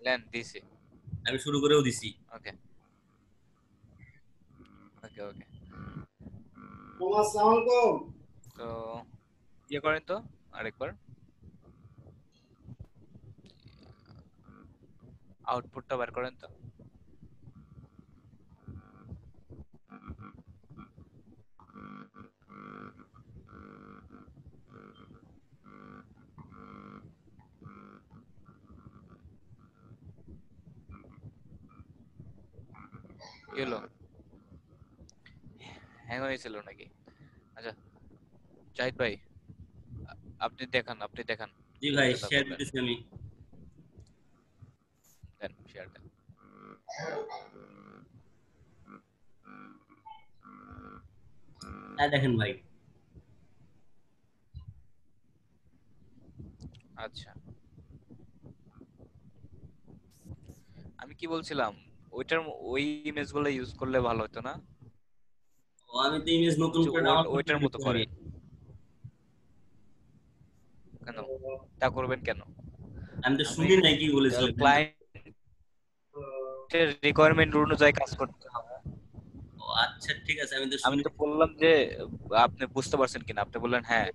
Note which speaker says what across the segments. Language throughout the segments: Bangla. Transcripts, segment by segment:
Speaker 1: লেন দিছি
Speaker 2: আমি শুরু করেও দিছি।
Speaker 1: ওকে ওকে ওকে
Speaker 3: আসসালামু আলাইকুম
Speaker 1: তো ইয়ে করেন তো আরেকবার আউটপুটটা বার করেন তো কি হলো হ্যাং হয়েছিল নাকি? আচ্ছা জাহিদ ভাই আপনি দেখান আপনি দেখান।
Speaker 2: জি ভাই শেয়ার দিতেছি আমি।
Speaker 1: দেন শেয়ার দেন।
Speaker 2: হ্যাঁ দেখেন ভাই।
Speaker 1: আচ্ছা। আমি কি বলছিলাম? ওইটার ওই ইমেজগুলো ইউজ করলে ভালো হতো না?
Speaker 2: ও আমি তো ইমেজ নতুন করে
Speaker 1: ওই- ওইটার মতো। করেন কেন? তা করবেন কেন?
Speaker 2: আমি তো শুনি নাই কি বলেছিলেন
Speaker 1: ক্লায়েন্টের রিকোয়ারমেন্ট অনুযায়ী কাজ করতে হবে।
Speaker 2: আচ্ছা ঠিক আছে আমি তো
Speaker 1: আমি তো বললাম যে আপনি বুঝতে পারছেন কিনা? আপনি বললেন হ্যাঁ।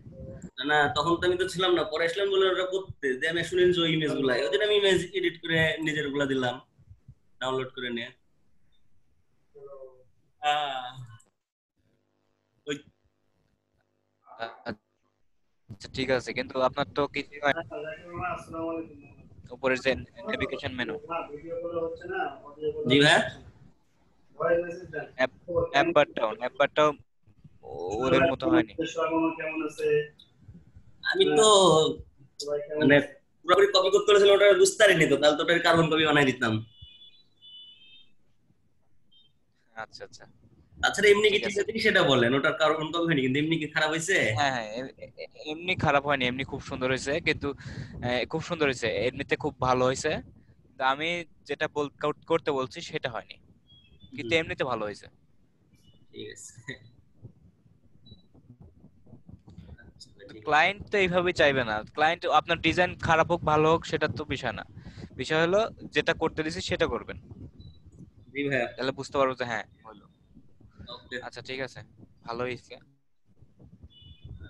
Speaker 2: না, না তখন তো আমি তো ছিলাম না। পরে আসলাম বলে ওরা করতে। যে আমি শুনেন যে ইমেজগুলা ওদের আমি ইমেজ এডিট করে নিজেরগুলা দিলাম। ডাউনলোড করে ওই
Speaker 1: আচ্ছা ঠিক আছে কিন্তু আপনার তো কিছু হয় না। যে নেভিগেশন মেনু
Speaker 3: না না
Speaker 2: জি ভাই
Speaker 1: অ্যাপ বারটাও অ্যাপ বারটাও ওদের মতো হয়নি।
Speaker 3: শ্রাবণ কেমন আছে
Speaker 2: আমি তো মানে পুরোপুরি কপি করতে হয়েছিল ওটা বুঝতে পারিনি তো তাহলে তো ওটার কার্বন কপি বানাই দিতাম।
Speaker 1: আচ্ছা আচ্ছা।
Speaker 2: তাছাড়া এমনি কি
Speaker 1: ঠিক
Speaker 2: আছে। সেটা বলেন? ওটার কপি হয়নি কিন্তু এমনি কি খারাপ হয়েছে?
Speaker 1: হ্যাঁ হ্যাঁ এমনি খারাপ হয়নি এমনি খুব সুন্দর হয়েছে। কিন্তু খুব সুন্দর হয়েছে এমনিতে খুব ভালো হয়েছে। আমি যেটা বল করতে বলছি সেটা হয়নি। কিন্তু এমনিতে ভালো হয়েছে।
Speaker 2: ঠিক আছে। আচ্ছা, ঠিক আছে।
Speaker 1: ক্লায়েন্ট তো এইভাবে চাইবে না। ক্লায়েন্ট আপনার ডিজাইন খারাপ হোক ভালো হোক সেটা তো বিষয় না। বিষয় হলো যেটা করতে দিছি সেটা করবেন।
Speaker 2: জি ভাইয়া।
Speaker 1: তাহলে বুঝতে পারব যে হ্যাঁ হলো। আচ্ছা ঠিক আছে। ভালো হয়েছে।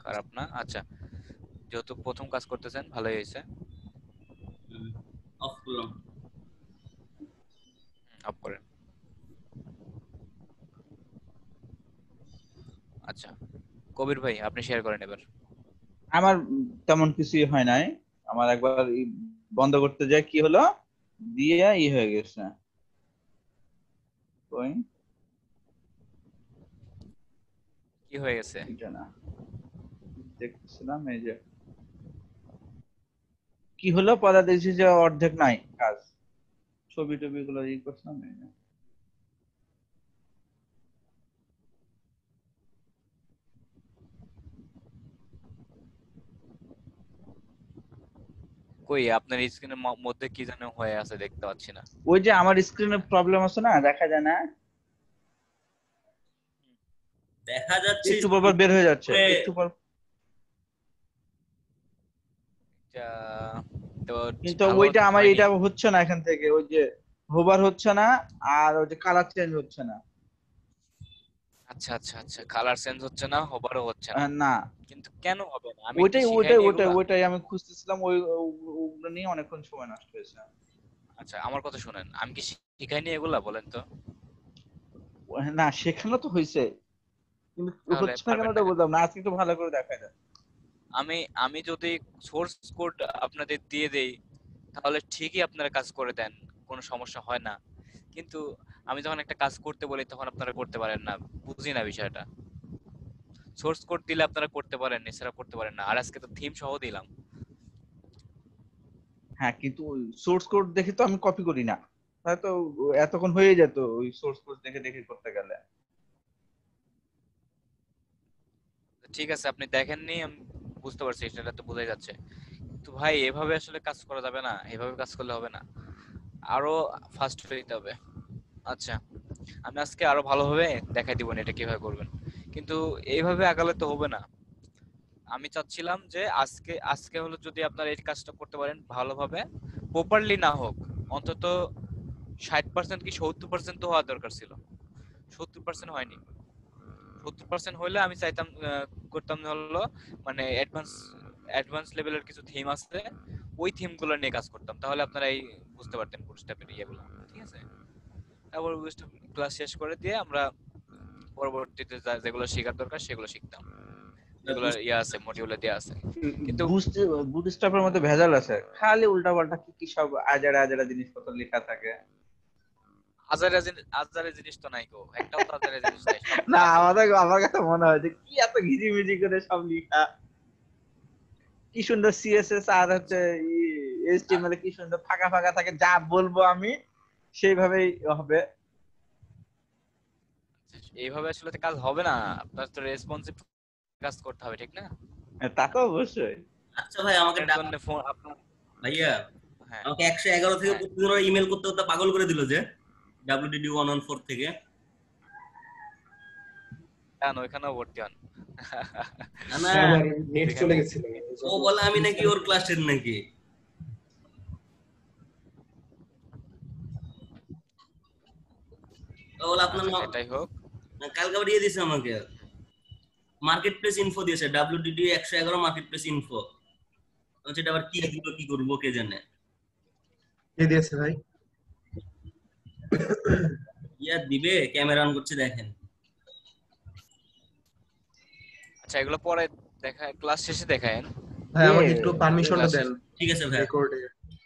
Speaker 1: খারাপ না? আচ্ছা। যেহেতু প্রথম কাজ করতেছেন ভালোই হয়েছে।
Speaker 2: অফ করলাম।
Speaker 1: অফ করেন। আচ্ছা। কবির ভাই আপনি শেয়ার করেন এবার।
Speaker 4: আমার তেমন কিছুই হয় নাই। আমার একবার বন্ধ করতে যায় কি হলো? দিয়ে ই হয়ে গেছে। ওই
Speaker 1: কি হয়ে গেছে?
Speaker 4: এটা না। দেখছিলাম এই যে। কি হলো? পদা দেখছি যে অর্ধেক নাই। কাজ। ছবি টবি গুলো ই করছিলাম এই
Speaker 1: কই? আপনার স্ক্রিনের মধ্যে কি যেন হয়ে আছে দেখতে পাচ্ছি না।
Speaker 4: ওই যে আমার স্ক্রিনে প্রবলেম আছে না দেখা যায় না?
Speaker 2: দেখা যাচ্ছে
Speaker 4: একটু পর পর বের হয়ে যাচ্ছে একটু পর।
Speaker 1: তো
Speaker 4: কিন্তু ওইটা আমার এটা হচ্ছে না এখান থেকে ওই যে হোভার হচ্ছে না আর ওই যে কালার চেঞ্জ হচ্ছে না।
Speaker 1: আচ্ছা আচ্ছা আচ্ছা। কালার চেঞ্জ হচ্ছে না হবারও হচ্ছে না।
Speaker 4: না।
Speaker 1: কিন্তু কেন হবে না? আমি
Speaker 4: ওইটাই ওইটাই ওইটাই ওইটাই আমি খুঁজতেছিলাম ওই ওগুলো নিয়ে অনেকক্ষণ সময় নষ্ট হয়েছে।
Speaker 1: আচ্ছা আমার কথা শুনেন। আমি কি শিখাইনি এগুলা বলেন তো।
Speaker 4: না সেখানে তো হয়েছে। কিন্তু হচ্ছে না কেন বললাম না আজকে ভালো করে দেখা যায়
Speaker 1: আমি আমি যদি সোর্স কোড আপনাদের দিয়ে দেই তাহলে ঠিকই আপনারা কাজ করে দেন কোনো সমস্যা হয় না। কিন্তু আমি যখন একটা কাজ করতে বলি তখন আপনারা করতে পারেন না। বুঝি না বিষয়টা। সোর্স কোড দিলে আপনারা করতে পারেন এছাড়া করতে পারেন না। আর আজকে তো থিম সহ দিলাম।
Speaker 4: হ্যাঁ কিন্তু সোর্স কোড দেখে তো আমি কপি করি না। হয়তো এতক্ষণ হয়ে যেত ওই সোর্স কোড দেখে দেখে করতে গেলে।
Speaker 1: ঠিক আছে আপনি দেখেননি আমি বুঝতে পারছি সেটা তো বোঝাই যাচ্ছে। কিন্তু ভাই এভাবে আসলে কাজ করা যাবে না। এভাবে কাজ করলে হবে না। আরও ফাস্ট যেতে হবে। আচ্ছা আমি আজকে আরও ভালোভাবে দেখাই দিব এটা কীভাবে করবেন। কিন্তু এইভাবে আগালে তো হবে না। আমি চাচ্ছিলাম যে আজকে আজকে হলো যদি আপনারা এই কাজটা করতে পারেন ভালোভাবে প্রপারলি না হোক, অন্তত ষাট পার্সেন্ট কি সত্তর পার্সেন্ট তো হওয়া দরকার ছিল। সত্তর পার্সেন্ট হয়নি। সত্তর পার্সেন্ট হলে আমি চাইতাম করতাম হলো মানে অ্যাডভান্স অ্যাডভান্স লেভেলের কিছু থিম আছে, ওই থিমগুলো নিয়ে কাজ করতাম। তাহলে আপনারা এই বুঝতে পারতেন বুটস্ট্র্যাপের ইয়েগুলো। ক্লাস শেষ করে দিয়ে আমরা পরবর্তীতে যেগুলো শেখার দরকার সেগুলো শিখতাম। যেগুলো ইয়ে আছে মডিউলে দেওয়া আছে। কিন্তু
Speaker 4: মধ্যে ভেজাল আছে। খালি উল্টাপাল্টা কি কি সব আজারা আজারা জিনিসপত্র লেখা থাকে।
Speaker 1: হাজারে জিনিস হাজারে জিনিস তো নাই গো। একটাও তো হাজারে জিনিস নাই।
Speaker 4: না আমাদের আমার কাছে মনে হয় যে কি এত ঘিজিমিজি করে সব লেখা। কি সুন্দর সিএসএস আর হচ্ছে এইচটিএমএল কি সুন্দর ফাঁকা ফাঁকা থাকে যা বলব আমি। সেইভাবেই হবে।
Speaker 1: এইভাবে আসলে তো কাজ হবে না। আপনার তো রেসপন্সিভ কাজ করতে হবে ঠিক না?
Speaker 4: হ্যাঁ, তা তো অবশ্যই।
Speaker 2: আচ্ছা ভাই আমাকে
Speaker 1: ফোন আপনার
Speaker 2: ভাইয়া
Speaker 1: হ্যাঁ।
Speaker 2: আমাকে একশো এগারো থেকে
Speaker 1: হ্যাঁ।
Speaker 2: ইমেল করতে করতে পাগল করে দিল যে ডাব্লিউডিডি ওয়ান ওয়ান ফোর থেকে।
Speaker 1: যান ওইখানেও ভর্তি হন।
Speaker 2: না না।
Speaker 5: নেট চলে গেছিল।
Speaker 2: ও বলে আমি নাকি ওর ক্লাসের নাকি? বলে আপনার
Speaker 1: আচ্ছা, সেটাই হোক।
Speaker 2: কালকে দিয়ে দিয়েছে আমাকে। মার্কেট প্লেস ইনফো দিয়েছে ডাব্লিউডিডি একশো এগারো মার্কেট প্লেস ইনফো সেটা আবার কি দিব কি করব কে জানে?
Speaker 5: কে দিয়েছে ভাই?
Speaker 2: ইয়া দিবে ক্যামেরা অন করছে দেখেন।
Speaker 1: আচ্ছা এগুলো পরে দেখা ক্লাস শেষে দেখায়েন।
Speaker 5: ভাই আমাকে একটু পারমিশনটা দেন।
Speaker 2: ঠিক আছে ভাই।
Speaker 5: রেকর্ডে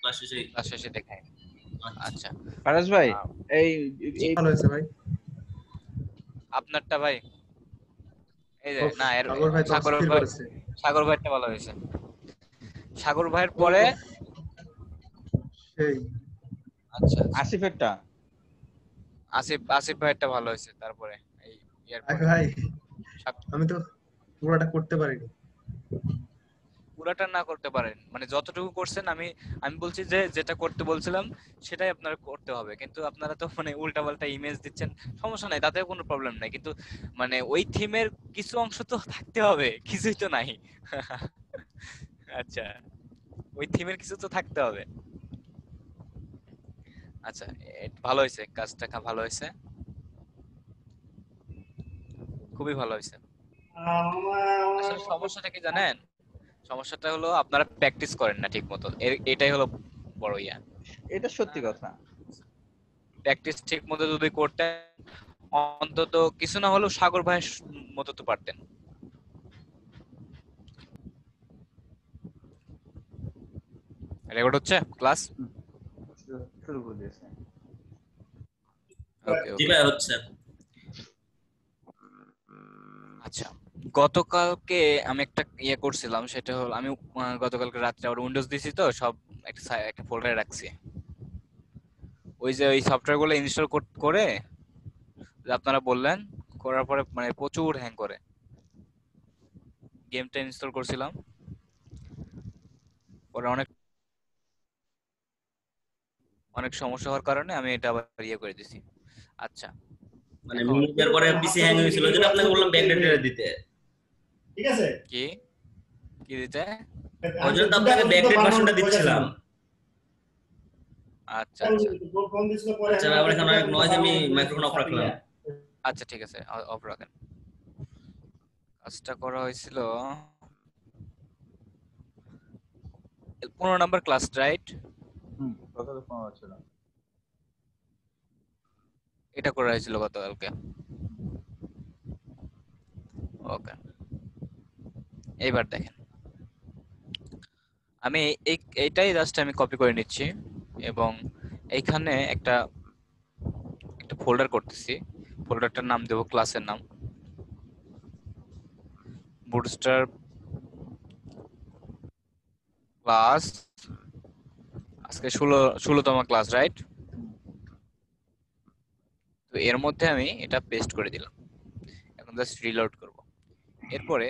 Speaker 2: ক্লাস শেষে
Speaker 1: ক্লাস শেষে দেখায়েন। আচ্ছা।
Speaker 4: ফারাজ ভাই এই এই
Speaker 5: ভালো হয়েছে ভাই।
Speaker 1: আপনারটা ভাই এই যে না এর
Speaker 5: সাগর ভাই
Speaker 1: সাগর ভাইটা ভালো হয়েছে। সাগর ভাইয়ের পরে
Speaker 5: সেই।
Speaker 1: আচ্ছা।
Speaker 4: আসিফেরটা
Speaker 1: আসিফ আসিফ ভাইয়েরটা ভালো হয়েছে তারপরে এই ইয়ার
Speaker 5: ভাই আমি তো পুরোটা করতে পারিনি।
Speaker 1: পুরাটা না করতে পারেন। মানে যতটুকু করছেন আমি আমি বলছি যে, যেটা করতে বলছিলাম, সেটাই আপনারা করতে হবে। কিন্তু আপনারা তো মানে উল্টা পাল্টা ইমেজ দিচ্ছেন, সমস্যা নাই, তাতেও কোনো প্রবলেম নাই। কিন্তু মানে ওই থিমের কিছু অংশ তো থাকতে হবে, কিছুই তো নাই। আচ্ছা ওই থিমের কিছু তো থাকতে হবে। আচ্ছা ভালো হয়েছে, কাজটা ভালো হয়েছে? খুবই ভালো হয়েছে। সমস্যাটা কি জানেন? সমস্যাটা হলো আপনারা প্র্যাকটিস করেন না ঠিক মতো এটাই হলো বড় ইয়া।
Speaker 4: এটা সত্যি কথা।
Speaker 1: প্র্যাকটিস ঠিক মতো যদি করতেন অন্তত কিছু না হলেও সাগর ভাইয়ের মতো তো পারতেন। রেকর্ড হচ্ছে ক্লাস
Speaker 4: শুরু করে দিয়েছে।
Speaker 1: ওকে
Speaker 2: জি ভাই হচ্ছে
Speaker 1: আচ্ছা গতকালকে আমি একটা ইয়ে করছিলাম সেটা হলো আমি গতকালকে রাত্রে আবার উইন্ডোজ দিছি তো সব একটা একটা ফোল্ডারে রাখছি। ওই যে ওই সফটওয়্যারগুলো ইনস্টল করে যে আপনারা বললেন করার পরে মানে প্রচুর হ্যাং করে। গেমটা ইনস্টল করছিলাম। পরে অনেক অনেক সমস্যা হওয়ার কারণে আমি এটা আবার ইয়ে করে দিছি। আচ্ছা
Speaker 2: মানে মুভিটার পরে পিসি হ্যাং হয়েছিল যেটা আপনাকে বললাম ব্যাকডেট দিতে।
Speaker 3: ঠিক আছে?
Speaker 1: কি? কি দিতে?
Speaker 2: আপনাকে ব্যাকডেট ভার্সনটা দিচ্ছিলাম।
Speaker 1: আচ্ছা আচ্ছা।
Speaker 2: আচ্ছা আবার এখানে অনেক নয়েজ আমি মাইক্রোফোন অফ রাখলাম।
Speaker 1: আচ্ছা ঠিক আছে অফ রাখেন। কাজটা করা হয়েছিল পনেরো নাম্বার ক্লাস রাইট
Speaker 4: হুম পনেরো ছিল।
Speaker 1: এটা করা হয়েছিল গতকালকে। ওকে। এইবার দেখেন। আমি এই, এইটাই জাস্ট আমি কপি করে নিচ্ছি এবং এইখানে একটা একটা ফোল্ডার করতেছি। ফোল্ডারটার নাম দেবো ক্লাসের নাম। বুটস্টার ক্লাস আজকে ষোলো, ষোলোতম ক্লাস রাইট তো এর মধ্যে আমি এটা পেস্ট করে দিলাম। এখন জাস্ট রিলোড করব। এরপরে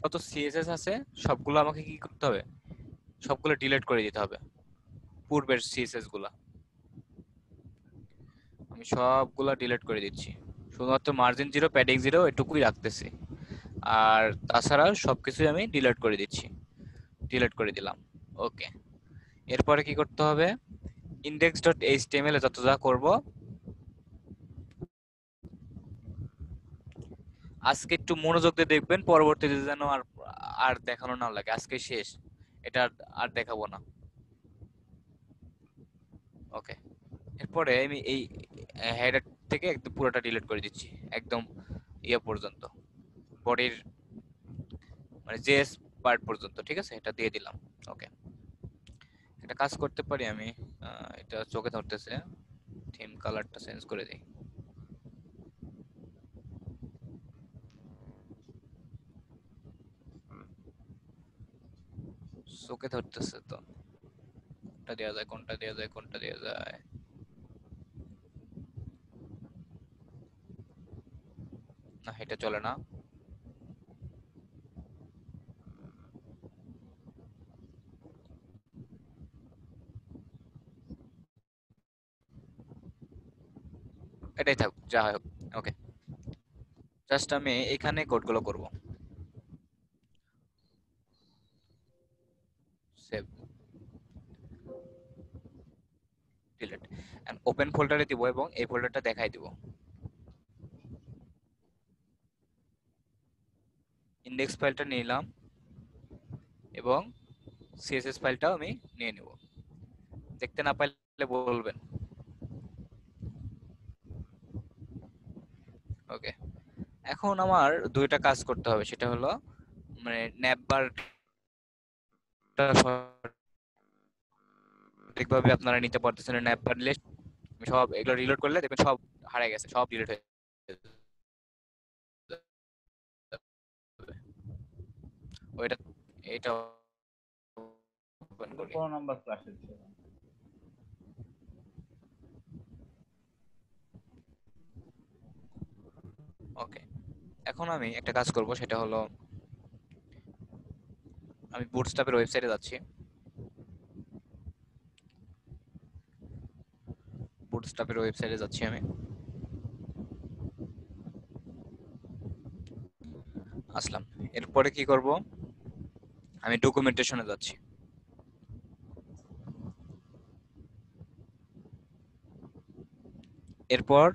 Speaker 1: যত সিএসএস আছে, সবগুলো আমাকে কি করতে হবে? সবগুলো ডিলিট করে দিতে হবে। পূর্বের সিএসএসগুলা। আমি সবগুলা ডিলিট করে দিচ্ছি। শুধুমাত্র মার্জিন জিরো প্যাডিং জিরো এটুকুই রাখতেছি। আর তাছাড়া সবকিছুই আমি ডিলিট করে দিচ্ছি। ডিলিট করে দিলাম। ওকে এরপরে কি করতে হবে? ইন্ডেক্স ডট এইচটিএমএল এ যত যা করব আজকে একটু মনোযোগ দিয়ে দেখবেন, পরবর্তীতে যেন আর আর দেখানো না লাগে। আজকে শেষ। এটা আর- দেখাবো না। ওকে এরপরে আমি এই হেডার থেকে একদম পুরোটা ডিলিট করে দিচ্ছি। একদম ইয়ে পর্যন্ত। বডির মানে জেএস পার্ট পর্যন্ত, ঠিক আছে? এটা দিয়ে দিলাম। ওকে একটা কাজ করতে পারি আমি। এটা চোখে ধরতেছে। থিম কালারটা চেঞ্জ করে দিই। চোখে ধরতেছে তো। কোনটা দেওয়া যায়, কোনটা দেওয়া যায়, কোনটা দেওয়া যায়? না, এটা চলে না। এটাই থাক, যা হয় ওকে জাস্ট আমি এখানে কোডগুলো করব সেভ ডিলিট এন্ড ওপেন ফোল্ডারে দিব এবং এই ফোল্ডারটা দেখাই দিব। ইন্ডেক্স ফাইলটা নিলাম এবং সিএসএস ফাইলটাও আমি নিয়ে নিব। দেখতে না পাইলে বলবেন। ওকে এখন আমার দুইটা কাজ করতে হবে। সেটা হলো মানে ন্যাপবার ঠিকভাবে আপনারা নিতে পারতেছেন ন্যাপবার লিস্ট সব এগুলো রিলোড করলে দেখবেন সব হারিয়ে গেছে সব ডিলিট হয়ে ওইটা এটা
Speaker 4: নাম্বার
Speaker 1: ওকে এখন আমি একটা কাজ করব সেটা হলো আমি বুটস্ট্র্যাপের ওয়েবসাইটে যাচ্ছি। বুটস্ট্র্যাপের ওয়েবসাইটে যাচ্ছি আমি। আসলাম। এরপরে কি করব? আমি ডকুমেন্টেশনে যাচ্ছি। এরপর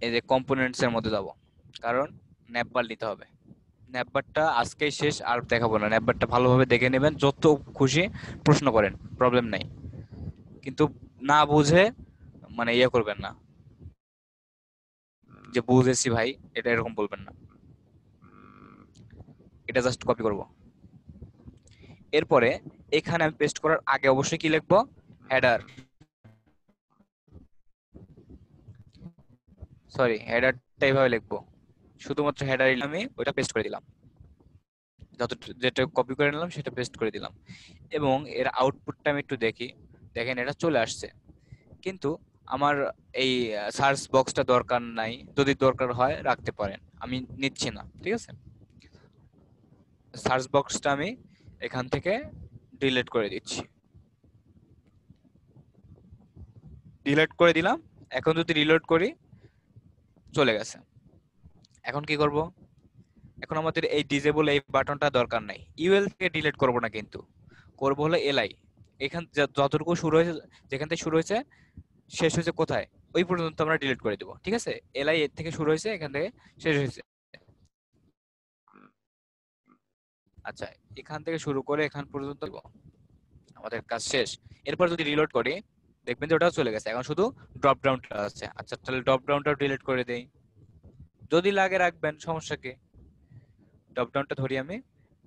Speaker 1: এই যে কম্পোনেন্টস এর মধ্যে যাব। কারণ ন্যাপবার নিতে হবে। ন্যাপবারটা আজকেই শেষ, আর দেখাবো না। ন্যাপবারটা ভালোভাবে দেখে নেবেন। যত খুশি প্রশ্ন করেন প্রবলেম নাই। কিন্তু না বুঝে মানে ইয়ে করবেন না। যে বুঝেছি ভাই, এটা এরকম বলবেন না। এটা জাস্ট কপি করব। এরপরে এখানে আমি পেস্ট করার আগে অবশ্যই কি লিখব? হেডার সরি হেডারটা এইভাবে লিখব। শুধুমাত্র হেডার আমি ওইটা পেস্ট করে দিলাম। যত যেটা কপি করে নিলাম, সেটা পেস্ট করে দিলাম। এবং এর আউটপুটটা আমি একটু দেখি। দেখেন, এটা চলে আসছে। কিন্তু আমার এই সার্চ বক্সটা দরকার নাই। যদি দরকার হয়, রাখতে পারেন। আমি নিচ্ছি না, ঠিক আছে? সার্চ বক্সটা আমি এখান থেকে ডিলিট করে দিচ্ছি। ডিলিট করে দিলাম। এখন যদি রিলোড করি, চলে গেছে। এখন কি করব? এখন আমাদের এই ডিজেবল এই বাটনটা দরকার নাই। ইউএল থেকে ডিলিট করব না কিন্তু। করব হলো এলআই এখান যতটুকু শুরু হয়েছে, যেখান থেকে শুরু হয়েছে শেষ হয়েছে কোথায়? ওই পর্যন্ত আমরা ডিলিট করে দেব, ঠিক আছে? এলআই এর থেকে শুরু হয়েছে, এখান থেকে শেষ হয়েছে। আচ্ছা এখান থেকে শুরু করে এখান পর্যন্ত আমাদের কাজ শেষ। এরপর যদি রিলোড করি, দেখবেন যে ওটাও চলে গেছে। এখন শুধু ড্রপ ডাউনটা আছে। আচ্ছা তাহলে ড্রপ ডাউনটাও ডিলিট করে দেই। যদি লাগে রাখবেন, সমস্যা কি? ড্রপ ডাউনটা ধরি আমি।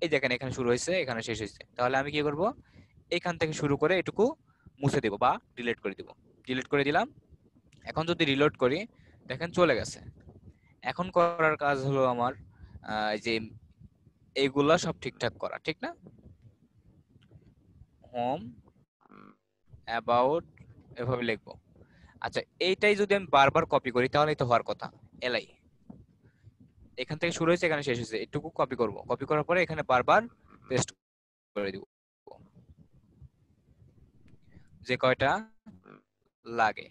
Speaker 1: এই দেখেন এখানে শুরু হয়েছে, এখানে শেষ হয়েছে। তাহলে আমি কি করব? এখান থেকে শুরু করে এটুকু মুছে দেব বা ডিলিট করে দিব। ডিলিট করে দিলাম। এখন যদি রিলোড করি, দেখেন চলে গেছে। এখন করার কাজ হলো আমার যে এইগুলা সব ঠিকঠাক করা, ঠিক না? হোম অ্যাবাউট এভাবে লিখব। আচ্ছা এইটাই যদি আমি বারবার কপি করি, তাহলেই তো হওয়ার কথা। এলাই। এখান থেকে শুরু হয়েছে, এখানে শেষ হয়েছে। এটুকু কপি করব। কপি করার পরে এখানে বারবার পেস্ট করে দিব। যে কয়টা? লাগে।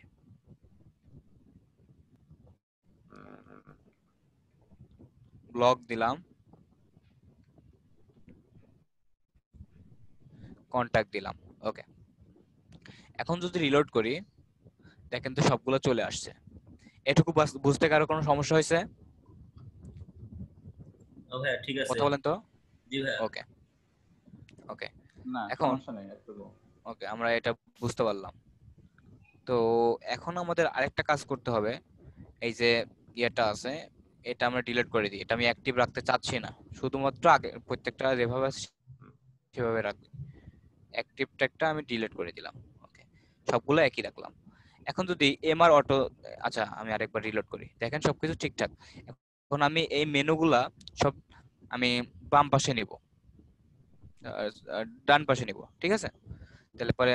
Speaker 1: ব্লক দিলাম। কন্টাক্ট দিলাম। ওকে এখন যদি রিলোড করি দেখেন তো সবগুলো চলে আসছে। এটুকু বুঝতে কারও কোনো সমস্যা হয়েছে?
Speaker 2: ও ঠিক আছে।
Speaker 1: কথা বলেন তো?
Speaker 2: জি
Speaker 1: ওকে ওকে
Speaker 4: না
Speaker 1: এখন-
Speaker 4: সমস্যা নেই
Speaker 1: ওকে আমরা এটা বুঝতে পারলাম। তো এখন আমাদের আরেকটা কাজ করতে হবে। এই যে ইয়েটা আছে, এটা আমরা ডিলিট করে দিই। এটা আমি অ্যাক্টিভ রাখতে চাচ্ছি না। শুধুমাত্র আগে প্রত্যেকটা যেভাবে আছে সেভাবে রাখবি। অ্যাক্টিভ ট্যাগটা আমি ডিলিট করে দিলাম। ওকে সবগুলো একই রাখলাম। এখন যদি এমআর অটো আচ্ছা আমি আরেকবার রিলোড করি। দেখেন সবকিছু ঠিকঠাক। এখন আমি এই মেনুগুলা সব আমি বাম পাশে নিব। ডান পাশে নিব। ঠিক আছে? তাহলে পরে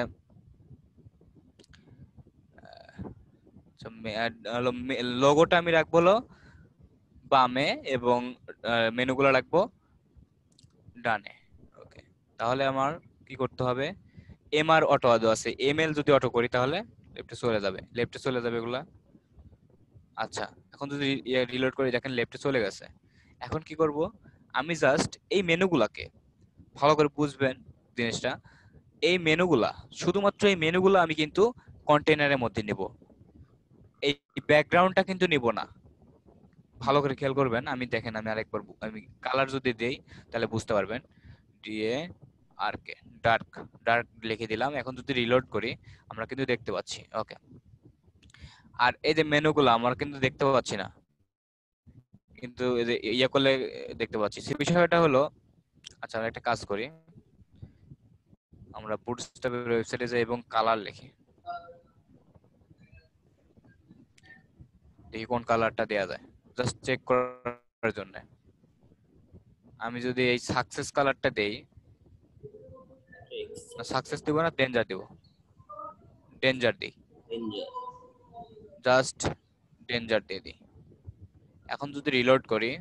Speaker 1: লোগোটা আমি রাখব হলো বামে এবং মেনুগুলো রাখব ডানে। ওকে তাহলে আমার কি করতে হবে? এম আর অটো আদো আছে। এম এল যদি অটো করি তাহলে লেফটে চলে যাবে। লেফটে চলে যাবে এগুলা। আচ্ছা এখন যদি রিলোড করি, দেখেন লেফটে চলে গেছে। এখন কি করব? আমি জাস্ট এই মেনুগুলাকে ভালো করে বুঝবেন জিনিসটা। এই মেনুগুলা শুধুমাত্র এই মেনুগুলো আমি কিন্তু কন্টেনারের মধ্যে নিব। এই ব্যাকগ্রাউন্ডটা কিন্তু নিব না। ভালো করে খেয়াল করবেন, আমি দেখেন, আমি আরেকবার আমি কালার যদি দেই, তাহলে বুঝতে পারবেন। D A R K? Dark dark লিখে দিলাম। এখন যদি রিলোড করি, আমরা কিন্তু দেখতে পাচ্ছি। ওকে আর এই যে মেনুগুলো, আমরা কিন্তু দেখতে পাচ্ছি না। কিন্তু এই যে ইয়ে করলে দেখতে পাচ্ছি। সে বিষয়টা হলো আচ্ছা আমরা একটা কাজ করি। আমরা বুটস্ট্র্যাপের ওয়েবসাইটে যাই এবং কালার লিখি। দেখি কোন কালারটা দেয়া যায়। জাস্ট চেক করার জন্য। আমি যদি এই সাকসেস কালারটা দেই সাকসেস দিব না ডেঞ্জার দিব। ডেঞ্জার দিই. জাস্ট ডেঞ্জার দিয়ে দিই। এখন যদি রিলোড করি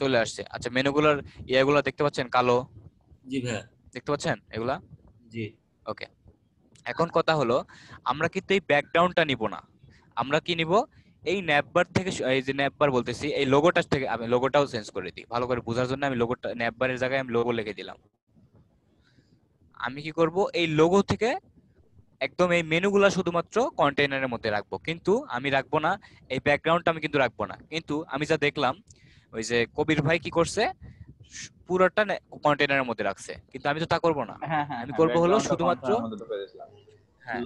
Speaker 1: চলে আসছে। আচ্ছা মেনুগুলোর ইয়েগুলো দেখতে পাচ্ছেন? কালো।
Speaker 2: জি ভাইয়া।
Speaker 1: দেখতে পাচ্ছেন এগুলা?
Speaker 2: জি।
Speaker 1: ওকে এখন কথা হলো আমরা কিন্তু এই ব্যাকগ্রাউন্ডটা নিব না। আমরা কি নিব? এই ন্যাপবার থেকে এই যে ন্যাপবার বলতেছি এই লোগোটা থেকে আমি লোগোটাও চেঞ্জ করে দিই। ভালো করে বোঝার জন্য আমি লোগোটা ন্যাপবারের জায়গায় আমি লোগো লিখে দিলাম। আমি কি করব? এই লোগো থেকে একদম এই মেনুগুলা শুধুমাত্র কন্টেইনারের মধ্যে রাখব। কিন্তু আমি রাখব না এই ব্যাকগ্রাউন্ডটা আমি কিন্তু রাখব না। কিন্তু আমি যা দেখলাম ওই যে কবির ভাই কি করছে? পুরোটা কন্টেইনারের মধ্যে রাখছে। কিন্তু আমি তো তা করব না।
Speaker 4: হ্যাঁ হ্যাঁ
Speaker 1: আমি
Speaker 4: হ্যাঁ,
Speaker 1: করব হলো শুধুমাত্র- হ্যাঁ।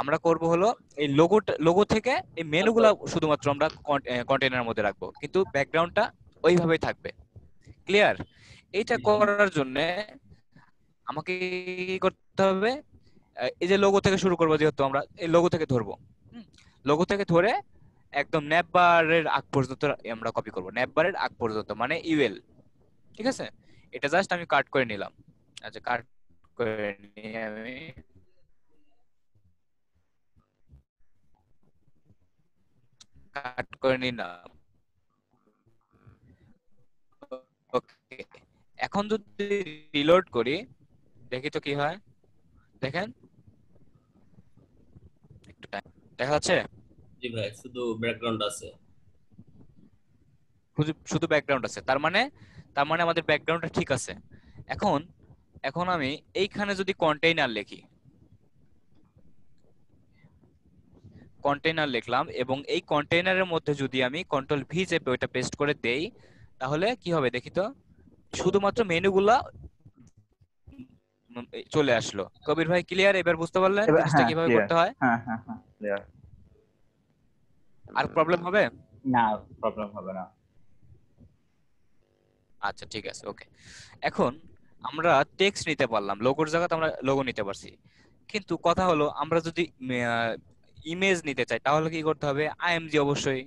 Speaker 1: আমরা করব হলো এই লোগোটা লোগো থেকে এই মেনুগুলা শুধুমাত্র আমরা কন্টেনারের মধ্যে রাখব। কিন্তু ব্যাকগ্রাউন্ডটা ওইভাবেই থাকবে। ক্লিয়ার এইটা করার জন্য আমাকে কি করতে হবে এই যে লোগো থেকে শুরু করব যেহেতু আমরা এই লোগো থেকে ধরবো। লোগো থেকে ধরে একদম ন্যাপবারের আগ পর্যন্ত আমরা কপি করব। ন্যাপবারের আগ পর্যন্ত মানে ইউএল ঠিক আছে? এটা জাস্ট আমি কাট করে নিলাম। আচ্ছা কাট করে নিয়ে আমি কাট করে নিলাম। ওকে এখন যদি রিলোড করি দেখি তো কি হয়। দেখেন। একটু দেখা যাচ্ছে?
Speaker 2: জি ভাই শুধু ব্যাকগ্রাউন্ড আছে।
Speaker 1: শুধু শুধু ব্যাকগ্রাউন্ড আছে। তার মানে তার মানে আমাদের ব্যাকগ্রাউন্ডটা ঠিক আছে। এখন এখন আমি এইখানে যদি কন্টেইনার লিখি কন্টেইনার লিখলাম এবং এই কন্টেইনারের মধ্যে যদি আমি কন্ট্রোল ভি চেপে ওইটা পেস্ট করে দেই তাহলে কি হবে দেখি তো? শুধুমাত্র মেনুগুলা চলে আসলো। কবির ভাই ক্লিয়ার এবার বুঝতে পারলেন
Speaker 4: এবার-
Speaker 1: জিনিসটা
Speaker 4: হ্যাঁ,
Speaker 1: কীভাবে করতে হয়?
Speaker 4: হ্যাঁ হ্যাঁ হ্যাঁ
Speaker 1: আর প্রবলেম হবে?
Speaker 4: না প্রবলেম হবে না।
Speaker 1: আচ্ছা ঠিক আছে ওকে এখন আমরা টেক্সট নিতে পারলাম। লোগোর জায়গাতে আমরা লোগো নিতে পারছি। কিন্তু কথা হলো আমরা যদি ইমেজ নিতে চাই, তাহলে কি করতে হবে? আইএমজি অবশ্যই।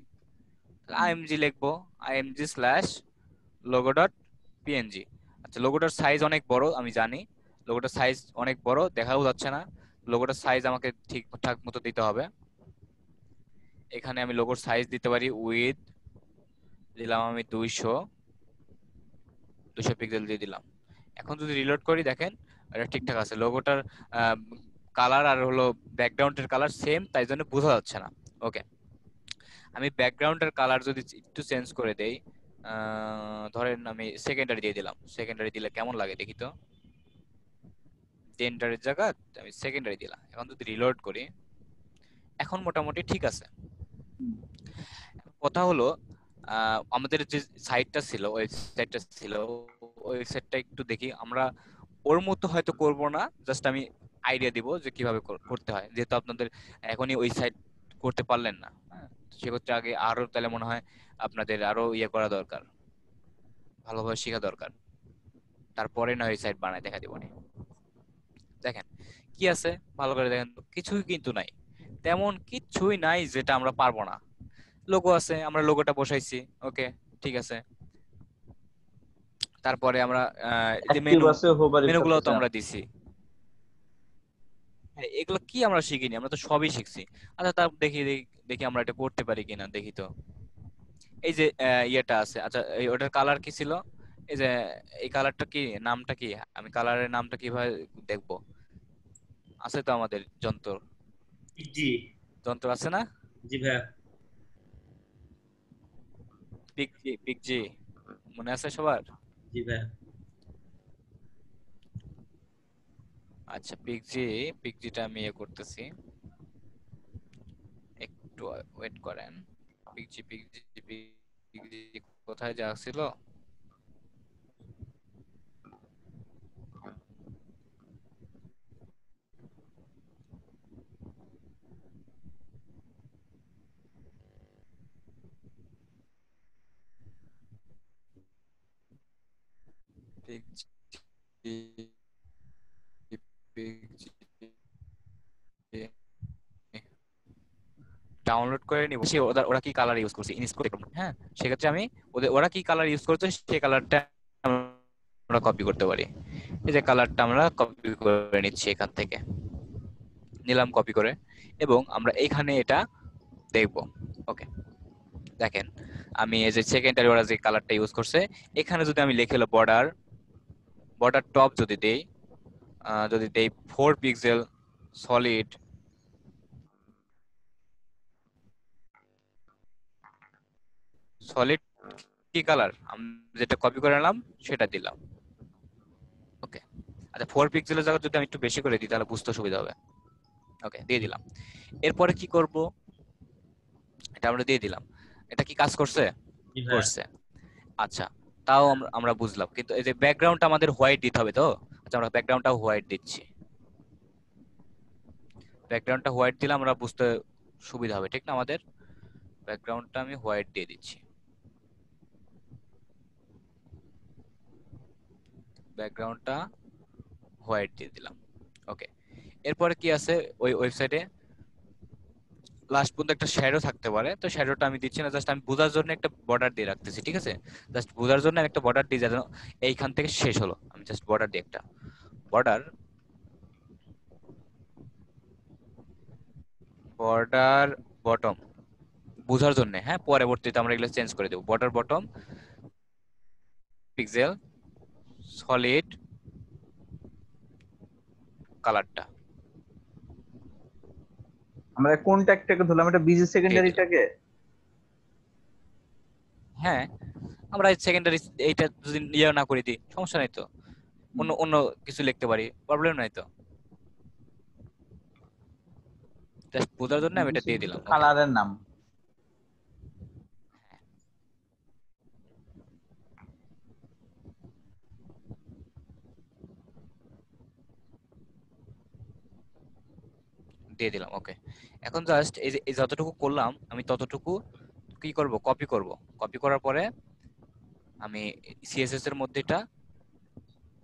Speaker 1: আইএমজি লিখব IMG slash logo dot PNG আচ্ছা লোগোটার সাইজ অনেক বড়, আমি জানি। লোগোটার সাইজ অনেক বড়, দেখাও যাচ্ছে না। লোগোটার সাইজ আমাকে ঠিকঠাক মতো দিতে হবে। এখানে আমি লোগোর সাইজ দিতে পারি উইথ দিলাম আমি দুইশো। দুশো পিক্সেল দিয়ে দিলাম। এখন যদি রিলোড করি, দেখেন, এটা ঠিকঠাক আছে। লোগোটার কালার আর হলো ব্যাকগ্রাউন্ডের কালার সেম তাই জন্য বোঝা যাচ্ছে না। ওকে আমি ব্যাকগ্রাউন্ডের কালার যদি একটু চেঞ্জ করে দেই ধরেন আমি সেকেন্ডারি দিয়ে দিলাম। সেকেন্ডারি দিলে কেমন লাগে দেখি তো? জেন্ডারের জায়গা, আমি সেকেন্ডারি দিলাম। এখন যদি রিলোড করি, এখন মোটামুটি ঠিক আছে। কথা হলো আমাদের যে সাইটটা ছিল ওয়েবসাইটটা ছিল ওয়েবসাইটটা একটু দেখি। আমরা ওর মতো হয়তো করব না জাস্ট আমি আইডিয়া দিব যে কীভাবে করতে হয়। যেহেতু আপনাদের এখনই ওই সাইট করতে পারলেন না হ্যাঁ, সেক্ষেত্রে আগে আরও তাহলে মনে হয় আপনাদের আরও ইয়ে করা দরকার ভালোভাবে শেখা দরকার। তারপরে না ওই সাইট বানায় দেখা দিব দেখেন কি আছে? ভালো করে দেখেন। কিছুই কিন্তু নাই। তেমন কিছুই নাই যেটা আমরা পারব না। লোগো আছে আমরা লোগোটা বসাইছি ওকে ঠিক আছে। তারপরে আমরা মেনু মেনুগুলো তো আমরা দিছি। হ্যাঁ এগুলো কি আমরা শিখিনি? আমরা তো সবই শিখছি। আচ্ছা তা দেখি দেখি আমরা এটা করতে পারি কিনা দেখি তো। এই যে ইয়েটা আছে। আচ্ছা ওটার কালার কি ছিল? এই যে এই কালারটা কি নামটা কি? আমি কালারের নামটা কীভাবে দেখব? আছে তো আমাদের যন্ত্র।
Speaker 2: জি।
Speaker 1: যন্ত্র আছে না?
Speaker 2: জি ভাইয়া।
Speaker 1: পিকজি পিকজি মনে আছে সবার?
Speaker 2: জি ভাইয়া।
Speaker 1: আচ্ছা পিকজি, পিকজিটা আমি ইয়ে করতেছি। একটু ওয়েট করেন। পিকজি পিকজি পিকজি কোথায় যা ছিল? ডাউনলোড করে নিব। সে ওরা কি কালার ইউজ করছে? ইনস্টল হ্যাঁ সেক্ষেত্রে আমি ওদের, ওরা কি কালার ইউজ করছে সেই কালারটা আমরা কপি করতে পারি। এই যে কালারটা আমরা কপি করে নিচ্ছি এখান থেকে। নিলাম কপি করে। এবং আমরা এইখানে এটা দেখব। ওকে দেখেন, আমি এই যে সেকেন্ডারি ওরা যে কালারটা ইউজ করছে, এখানে যদি আমি লিখে বর্ডার বর্ডার টপ যদি দেই যদি দেই ফোর পিক্সেল সলিড সলিড কি কালার আমি যেটা কপি করে নিলাম সেটা দিলাম। ওকে আচ্ছা ফোর পিক্সেলের জায়গা যদি আমি একটু বেশি করে দিই তাহলে বুঝতে সুবিধা হবে। ওকে দিয়ে দিলাম। এরপরে কি করব? এটা আমরা দিয়ে দিলাম। এটা কি কাজ করছে? করছে। আচ্ছা তাও আমরা বুঝলাম। কিন্তু এই যে ব্যাকগ্রাউন্ডটা আমাদের হোয়াইট দিতে হবে তো? আচ্ছা আমরা ব্যাকগ্রাউন্ডটা হোয়াইট দিচ্ছি। ব্যাকগ্রাউন্ডটা হোয়াইট দিলে আমরা বুঝতে সুবিধা হবে, ঠিক না আমাদের? ব্যাকগ্রাউন্ডটা আমি হোয়াইট দিয়ে দিচ্ছি। ব্যাকগ্রাউন্ডটা হোয়াইট দিয়ে দিলাম। ওকে এরপরে কি আছে ওই ওয়েবসাইটে লাস্ট পর্যন্ত একটা শ্যাডো থাকতে পারে। তো শ্যাডোটা আমি দিচ্ছি না জাস্ট আমি বোঝার জন্য একটা বর্ডার দিয়ে রাখতেছি, ঠিক আছে? জাস্ট বোঝার জন্য একটা বর্ডার দিয়ে যেন এইখান থেকে শেষ হলো। আমি জাস্ট বর্ডার দিই একটা। বর্ডার বর্ডার বটম বোঝার জন্য হ্যাঁ? পরবর্তীতে আমরা এগুলো চেঞ্জ করে দেবো। বর্ডার বটম পিক্সেল সলিড কালারটা
Speaker 4: আমরা কোন ট্যাগটাকে ধরলাম এটা বিজি সেকেন্ডারিটাকে
Speaker 1: হ্যাঁ আমরা সেকেন্ডারি এইটা যদি ইয়ে না করে দিই সমস্যা নাই তো। অন্য অন্য কিছু লিখতে পারি প্রবলেম নাই তো। জাস্ট বোঝার জন্য আমি এটা দিয়ে দিলাম।
Speaker 4: কালারের নাম।
Speaker 1: দিয়ে দিলাম ওকে এখন জাস্ট এই যে যতটুকু করলাম আমি ততটুকু কি করব? কপি করব। কপি করার পরে আমি সিএসএস এর মধ্যে এটা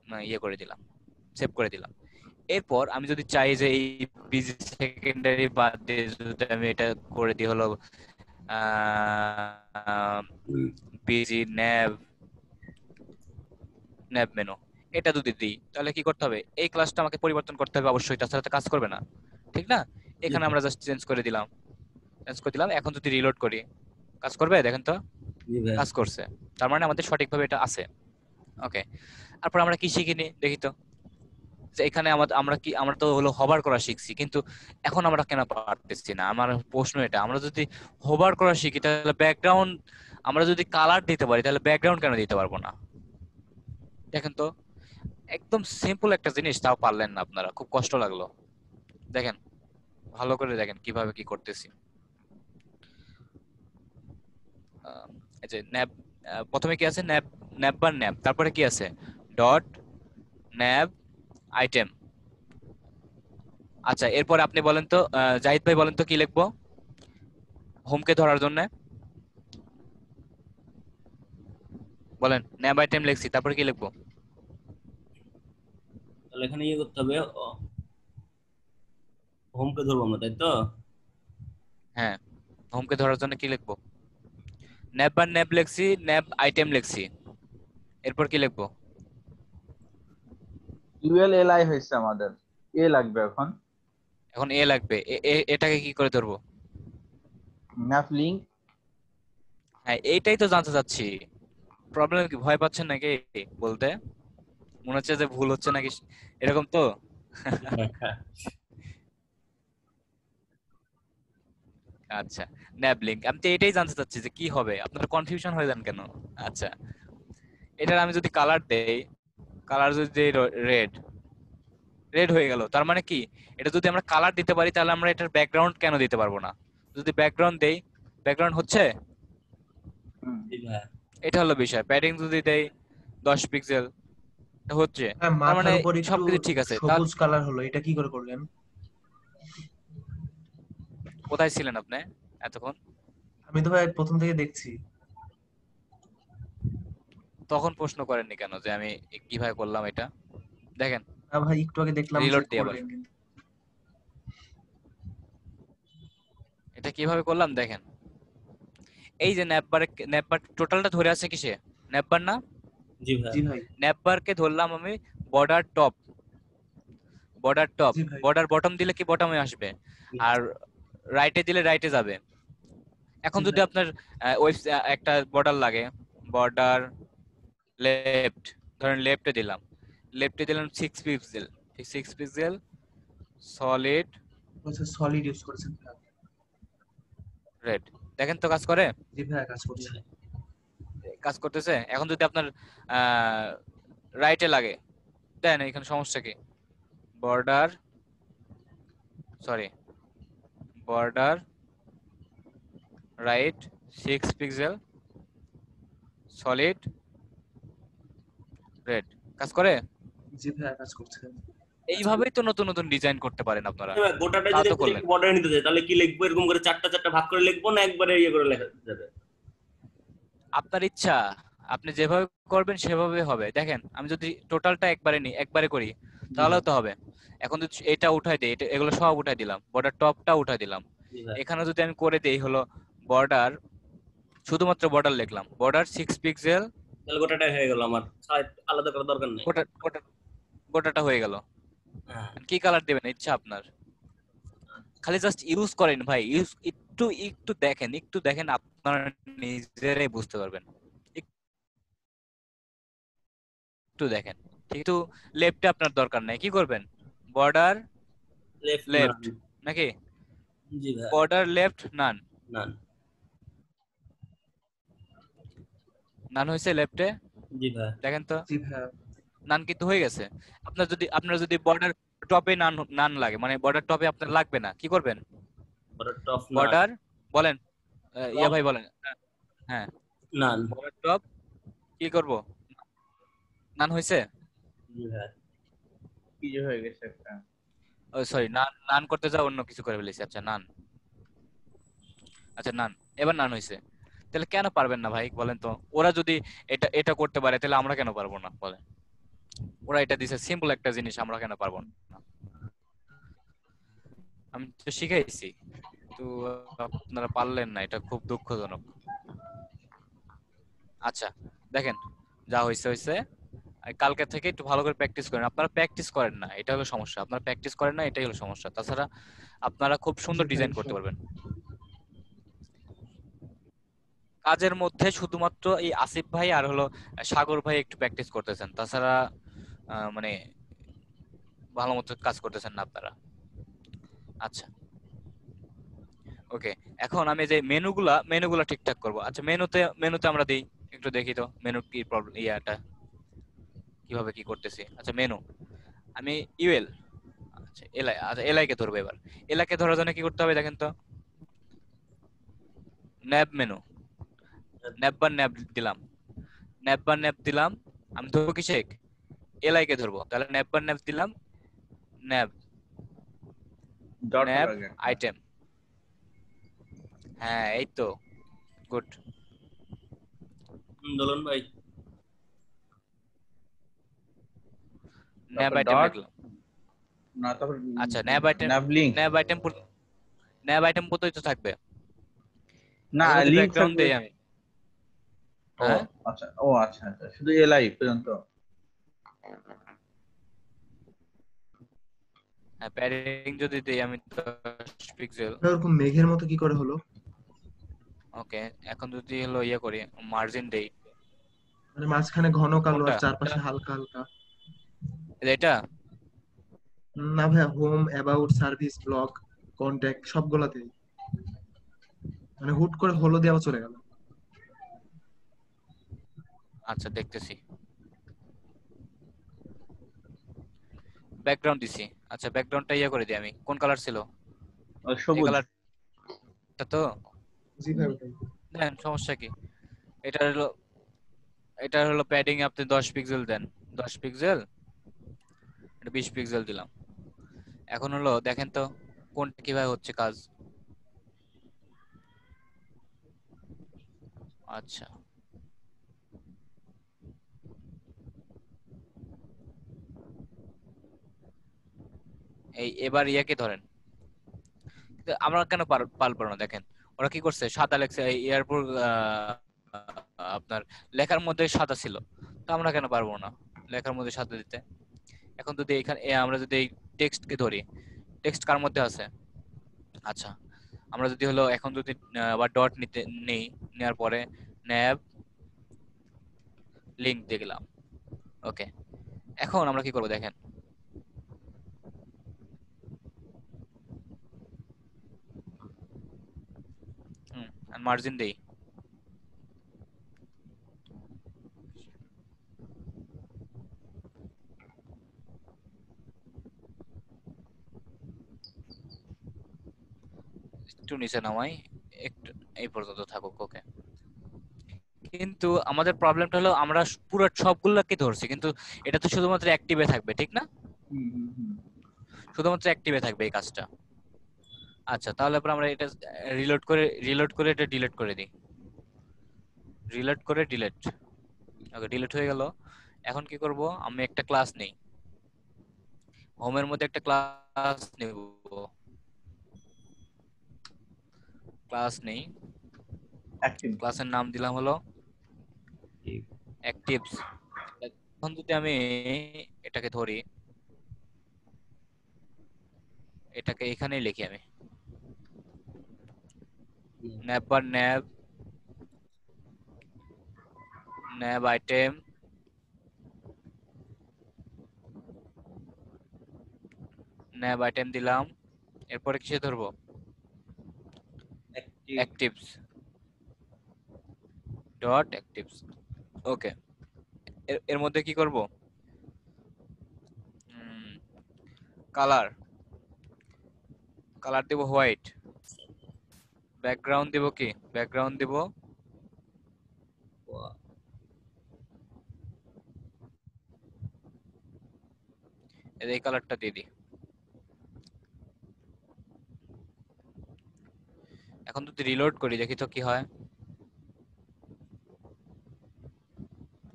Speaker 1: আহ, ইয়ে করে দিলাম সেভ করে দিলাম। এরপর আমি যদি চাই যে এই বিজি সেকেন্ডারি বাদ দিয়ে যদি আমি এটা করে দিই হলো বিজি ন্যাব ন্যাব মেনু এটা যদি দিই তাহলে কি করতে হবে? এই ক্লাসটা আমাকে পরিবর্তন করতে হবে অবশ্যই। তাছাড়া তো কাজ করবে না। ঠিক না? এখানে আমরা জাস্ট চেঞ্জ করে দিলাম। চেঞ্জ করে দিলাম। এখন যদি রিলোড করি কাজ করবে? দেখেন তো? কাজ করছে। তার মানে আমাদের সঠিকভাবে এটা আছে। ওকে তারপর আমরা কি শিখিনি? দেখি তো। যে এখানে আমাদের আমরা কি আমরা তো হলো হবার করা শিখছি। কিন্তু এখন আমরা কেন পারতেছি না? আমার প্রশ্ন এটা। আমরা যদি হোভার করা শিখি তাহলে ব্যাকগ্রাউন্ড আমরা যদি কালার দিতে পারি তাহলে ব্যাকগ্রাউন্ড কেন দিতে পারব না? দেখেন তো? একদম সিম্পল একটা জিনিস তাও পারলেন না আপনারা। খুব কষ্ট লাগল। দেখেন, ভালো করে দেখেন কীভাবে কি করতেছি। ন্যাব প্রথমে কি আছে? Nav nav bar nav. তারপরে কি আছে? Dot, nav, item. আচ্ছা এরপর আপনি বলেন তো জাহিদ ভাই বলেন তো কি লিখব? হোমকে ধরার জন্য। বলেন, ন্যাব আইটেম লিখছি, তারপরে কি লিখব?
Speaker 2: তাহলে এখানে ইয়ে করতে হবে হোমকে ধরবো আমরা তাই তো?
Speaker 1: হ্যাঁ হোমকে ধরার জন্য কি লিখব? ন্যাব বা ন্যাব লিখছি ন্যাব আইটেম লিখছি। এরপর কি লিখব?
Speaker 4: ইউএল এলআই হয়েছে আমাদের। এ লাগবে এখন।
Speaker 1: এখন এ লাগবে। এটাকে কি করে ধরবো?
Speaker 4: ম্যাপ লিংক
Speaker 1: হ্যাঁ এইটাই তো জানতে চাচ্ছি। প্রবলেম কি ভয় পাচ্ছেন নাকি বলতে? মনে হচ্ছে যে ভুল হচ্ছে নাকি এরকম তো? আচ্ছা ন্যাব আমি তো এটাই জানতে চাচ্ছি যে কি হবে? আপনারা কনফিউশন হয়ে যান কেন? আচ্ছা এটার আমি যদি কালার দেই কালার যদি দেই রেড রেড হয়ে গেল তার মানে কি? এটা যদি আমরা কালার দিতে পারি তাহলে আমরা এটার ব্যাকগ্রাউন্ড কেন দিতে পারব না? যদি ব্যাকগ্রাউন্ড দেই ব্যাকগ্রাউন্ড হচ্ছে? এটা হলো বিষয়। প্যাডিং যদি দেই দশ পিক্সেল হচ্ছে?
Speaker 5: হ্যাঁ
Speaker 1: মানে সবকিছু ঠিক আছে।
Speaker 5: সবুজ কালার হলো এটা কি করে করলেন?
Speaker 1: কোথায় ছিলেন আপনি এতক্ষণ?
Speaker 5: আমি তো ভাই প্রথম থেকে দেখছি।
Speaker 1: তখন প্রশ্ন করেননি কেন যে আমি কীভাবে করলাম এটা? দেখেন।
Speaker 5: না ভাই একটু আগে দেখলাম
Speaker 1: Reload দিয়ে আবার। এটা কীভাবে করলাম? দেখেন। এই যে ন্যাপবার ন্যাপবার টোটালটা ধরে আছে কিসে? ন্যাপবার না?
Speaker 2: জি ভাই।
Speaker 5: জি ভাই।
Speaker 1: ন্যাপবারকে ধরলাম আমি border top border top border bottom দিলে কি বটমে আসবে? আর রাইটে দিলে রাইটে যাবে। এখন যদি আপনার ওয়েব একটা বর্ডার লাগে বর্ডার লেফট ধরেন লেফটে দিলাম। লেফটে দিলাম six pixel six pixel solid
Speaker 5: solid use করেছেন।
Speaker 1: রেড দেখেন তো কাজ করে?
Speaker 5: জি ভাই কাজ করছে।
Speaker 1: কাজ করতেছে। এখন যদি আপনার রাইটে লাগে দেন এখানে সমস্যা কি? Border sorry border right six pixel solid red. কাজ করে?
Speaker 5: জি ভাই কাজ করছে।
Speaker 1: এইভাবেই তো নতুন নতুন ডিজাইন করতে পারেন আপনারা।
Speaker 2: গোটাটা যদি। বর্ডারে নিতে চাই তাহলে কি লিখব? এরকম করে চারটা চারটা ভাগ করে লিখব না একবারে ইয়ে করে লেখা যাবে?
Speaker 1: আপনার ইচ্ছা আপনি যেভাবে করবেন সেভাবে হবে। দেখেন আমি যদি টোটালটা একবারে নিই একবারে করি তাহলেও তো হবে। এখন যদি এটা উঠাই দিই এটা এগুলো সব উঠাই দিলাম বর্ডার টপটা উঠাই দিলাম। এখানে যদি আমি করে দেই হলো বর্ডার শুধুমাত্র বর্ডার লিখলাম বর্ডার সিক্স পিক্সেল
Speaker 2: তাহলে গোটাটাই হয়ে গেল আমার আলাদা করার দরকার নেই।
Speaker 1: গোটা গোটা গোটাটা হয়ে গেল।
Speaker 2: হ্যাঁ।
Speaker 1: কি কালার দেবেন? ইচ্ছা আপনার। খালি জাস্ট ইউজ করেন ভাই ইউজ একটু একটু দেখেন একটু দেখেন আপনার নিজেরাই বুঝতে পারবেন। একটু দেখেন। কিন্তু লেফটে আপনার দরকার নাই। কি করবেন? Border
Speaker 2: left.
Speaker 1: নাকি? বর্ডার লেফট নান নান হয়েছে লেফটে দেখেন তো। নান কিন্তু হয়ে গেছে। আপনার যদি আপনার যদি বর্ডার টপে নান নান লাগে মানে বর্ডার টপে আপনার লাগবে না কি করবেন?
Speaker 2: বর্ডার টপ
Speaker 1: বর্ডার বলেন। ইয়া ভাই বলেন। হ্যাঁ।
Speaker 2: নান
Speaker 1: বর্ডার টপ কি করব? নান হয়েছে? কেন পারবেন না ভাই, বলেন তো? ওরা যদি এটা এটা করতে পারে, তাহলে আমরা কেন পারব না, বলেন? ওরা এটা দিছে সিম্পল একটা জিনিস, আমরা কেন পারব না? আমি তো শিখাইছি। তো আপনারা পারলেন না, এটা খুব দুঃখজনক। আচ্ছা দেখেন, যা হয়েছে হয়েছে কালকে থেকে একটু ভালো করে প্র্যাকটিস করেন। আপনারা প্র্যাকটিস করেন না এটা হলো সমস্যা। আপনারা প্র্যাকটিস করেন না এটাই হলো সমস্যা। তাছাড়া আপনারা খুব সুন্দর ডিজাইন করতে পারবেন। কাজের মধ্যে শুধুমাত্র এই আসিফ ভাই আর হলো সাগর ভাই একটু প্র্যাকটিস করতেছেন। তাছাড়া মানে ভালো মতো কাজ করতেছেন না আপনারা। আচ্ছা। ওকে এখন আমি যে মেনুগুলা মেনুগুলা ঠিকঠাক করব। আচ্ছা মেনুতে মেনুতে আমরা দিই। একটু দেখি তো মেনু কি প্রবলেম ইয়াটা। কীভাবে কি করতেছি? আচ্ছা মেনু। আমি ইউএল আচ্ছা এলআই আচ্ছা এলআই কে ধরবো এবার। এলআই কে ধরার জন্য কি করতে হবে দেখেন তো? Nav menu. Nav bar nav দিলাম। ন্যাব বা ন্যাব দিলাম। আমি ধরবো কি শেখ? এলআই কে ধরবো। তাহলে ন্যাব বা ন্যাব দিলাম। ন্যাব। Nav item. হ্যাঁ এই তো। গুড।
Speaker 2: হুম, দোলন ভাই।
Speaker 1: ন্যাব আইটেম লিখলাম
Speaker 4: না তারপর
Speaker 1: আচ্ছা, ন্যাব আইটেম ন্যাব আইটেম প্রতিই তো থাকবে।
Speaker 4: না লিংক
Speaker 1: দেই আমি। হ্যাঁ?
Speaker 4: আচ্ছা ও আচ্ছা আচ্ছা শুধু এলআই পর্যন্ত।
Speaker 1: হ্যাঁ প্যাডিং যদি দেই আমি 10 পিক্সেল
Speaker 5: ওরকম মেঘের মতো কি করে হলো?
Speaker 1: ওকে এখন যদি হলো ইয়ে করি মার্জিন দেই।
Speaker 5: মানে মাঝখানে ঘন কালো আর চারপাশে হালকা হালকা।
Speaker 1: এটা?
Speaker 5: না ভাই home about service blog contact সবগুলাতেই। মানে হুট করে হলো দেওয়া চলে গেল।
Speaker 1: আচ্ছা দেখতেছি। ব্যাকগ্রাউন্ড দিছি। আচ্ছা ব্যাকগ্রাউন্ডটা ইয়ে করে দিই আমি। কোন কালার ছিল?
Speaker 4: সবুজ।
Speaker 1: কালারটা তো?
Speaker 5: জি ভাই ওটাই।
Speaker 1: দেন সমস্যা কি? এটা হলো এটা হলো প্যাডিং আপনি 10 পিক্সেল দেন। 10 পিক্সেল এটা 20 পিক্সেল দিলাম। এখন হলো দেখেন তো কোনটা কীভাবে হচ্ছে কাজ। আচ্ছা। এই এবার ইয়াকে ধরেন। আমরা কেন পার- পারব না দেখেন। ওরা কি করছে? সাদা লেখছে এয়ারপোর্ট আপনার লেখার মধ্যে সাদা ছিল। তো আমরা কেন পারব না লেখার মধ্যে সাদা দিতে? এখন যদি এখানে আমরা যদি এই টেক্সটকে ধরি টেক্সট কার মধ্যে আছে? আচ্ছা আমরা যদি হলো এখন যদি আবার ডট নিতে, নেই নেওয়ার পরে ন্যাব লিংক দেখলাম ওকে, এখন আমরা কি করব দেখেন? মার্জিন দেই। একটু নিচে নামাই একটু এই পর্যন্ত থাকুক ওকে কিন্তু আমাদের প্রবলেমটা হলো আমরা পুরো সবগুলোকে ধরছি কিন্তু এটা তো শুধুমাত্র অ্যাক্টিভে থাকবে ঠিক না। শুধুমাত্র অ্যাক্টিভে থাকবে এই কাজটা। আচ্ছা তাহলে পর আমরা এটা রিলোড করে রিলোড করে এটা ডিলিট করে দিই। রিলোড করে ডিলিট ওকে ডিলিট হয়ে গেল। এখন কি করব? আমি একটা ক্লাস নেই। হোমের মধ্যে একটা ক্লাস নেব। ক্লাস নেই. ক্লাসের নাম দিলাম হলো অ্যাক্টিভস এখন যদি আমি এটাকে ধরি এটাকে এখানেই লিখি আমি nav bar nav nav item nav item দিলাম এরপরে কিসে ধরবো. অ্যাক্টিভস ডট অ্যাক্টিভস ওকে এর মধ্যে কি করব? কালার কালার দেব হোয়াইট ব্যাকগ্রাউন্ড দেব কি? ব্যাকগ্রাউন্ড দেব এই কালারটা দিয়ে দিই। এখন যদি রিলোড করি দেখি তো কি হয়।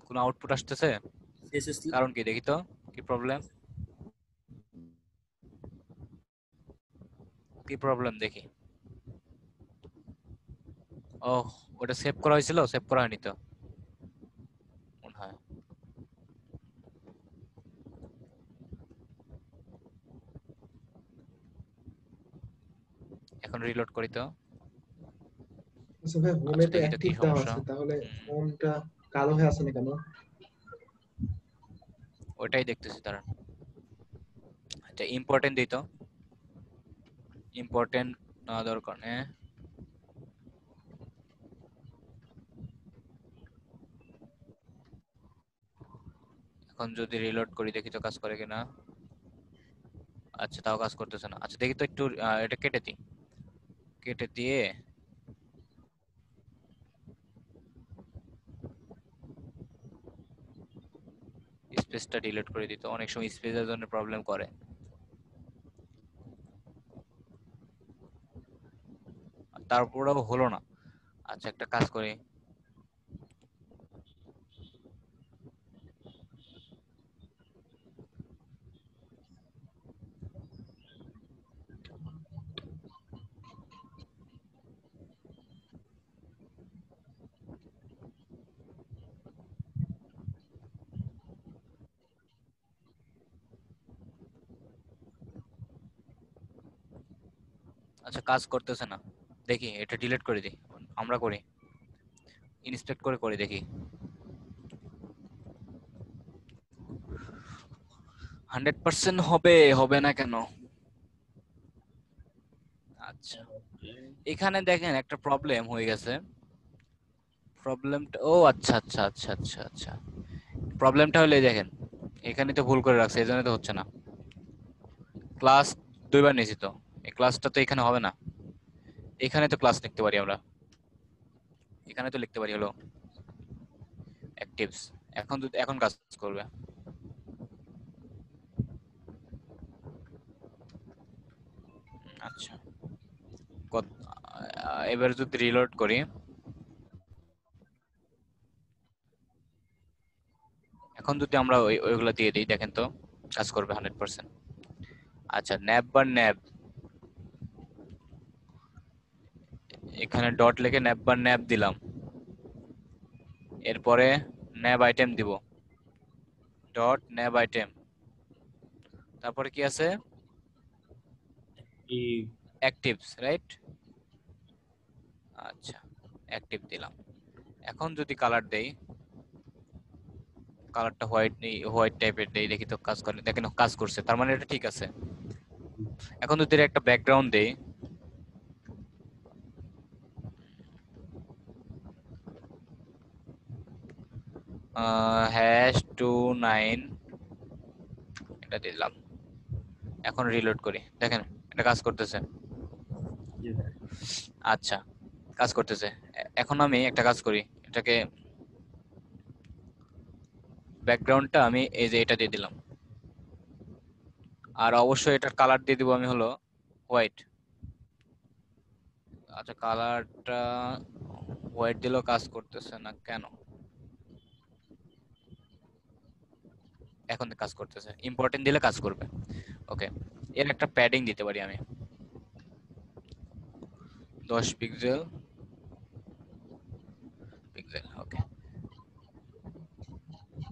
Speaker 1: কোনো আউটপুট আসতেছে? কারণ কি দেখি তো কি প্রবলেম কি প্রবলেম দেখি। ও ওটা সেভ করা হয়েছিল? সেভ করা হয়নি তো? মনে হয়। এখন রিলোড করি তো।
Speaker 5: আচ্ছা ভাই হোমে তো অ্যাক্টিভ
Speaker 1: সমস্যা।
Speaker 5: আছে তাহলে হোমটা কালো হয়ে আছে না কেন?
Speaker 1: ওটাই দেখতেছি তারা আচ্ছা ইম্পর্টেন্ট দিই তো ইম্পর্টেন্ট নেওয়া দরকার হ্যাঁ? এখন যদি রিলোড করি দেখি তো কাজ করে কিনা। আচ্ছা তাও কাজ করতেছে না। আচ্ছা দেখি তো একটু এটা কেটে দিই। কেটে দিয়ে স্পেসটা ডিলিট করে দিত। অনেক সময় স্পেসের জন্য প্রবলেম করে। তারপরেও হলো না। আচ্ছা একটা কাজ করি আচ্ছা কাজ করতেছে না। দেখি, এটা ডিলিট করে দিই। আমরা করি। ইনস্পেক্ট করে করি, দেখি। হান্ড্রেড পার্সেন্ট হবে হবে না কেন? আচ্ছা। এখানে দেখেন, একটা প্রবলেম হয়ে গেছে। প্রবলেমটা ও আচ্ছা আচ্ছা আচ্ছা আচ্ছা আচ্ছা। প্রবলেমটা হলে দেখেন, এখানে তো ভুল করে রাখছে এই জন্য তো হচ্ছে না। ক্লাস দুইবার নিয়েছি তো। এই ক্লাসটা তো এখানে হবে না। এখানে তো ক্লাস লিখতে পারি আমরা। এখানে তো লিখতে পারি, হলো। অ্যাক্টিভস এখন এখন কাজ করবে। আচ্ছা। এবার যদি রিলোড করি। এখন যদি আমরা ওই, ওইগুলো দিয়ে দিই, দেখেন তো কাজ করবে হান্ড্রেড পার্সেন্ট আচ্ছা ন্যাব বা ন্যাব এখানে ডট লিখে ন্যাব বা ন্যাব দিলাম। এরপরে ন্যাব আইটেম দিব। ডট ন্যাব আইটেম তারপরে কি আছে? অ্যাক্টিভস রাইট আচ্ছা অ্যাক্টিভ দিলাম। এখন যদি কালার দেই কালারটা হোয়াইট নেই হোয়াইট টাইপের দেই দেখি তো কাজ করে দেখেন কাজ করছে তার মানে এটা ঠিক আছে। এখন যদি একটা ব্যাকগ্রাউন্ড দেই হ্যাশ টু নাইন এটা দিলাম। এখন রিলোড করি। দেখেন এটা কাজ করতেছে। আচ্ছা কাজ করতেছে। এখন আমি একটা কাজ করি। এটাকে ব্যাকগ্রাউন্ডটা আমি এই যে এটা দিয়ে দিলাম। আর অবশ্যই এটার কালার দিয়ে দিব আমি হলো হোয়াইট আচ্ছা কালারটা হোয়াইট দিলেও কাজ করতেছে না কেন? এখন কাজ করতেছে। ইম্পর্টেন্ট দিলে কাজ করবে। ওকে এর একটা প্যাডিং দিতে পারি আমি। দশ পিক্সেল পিক্সেল ওকে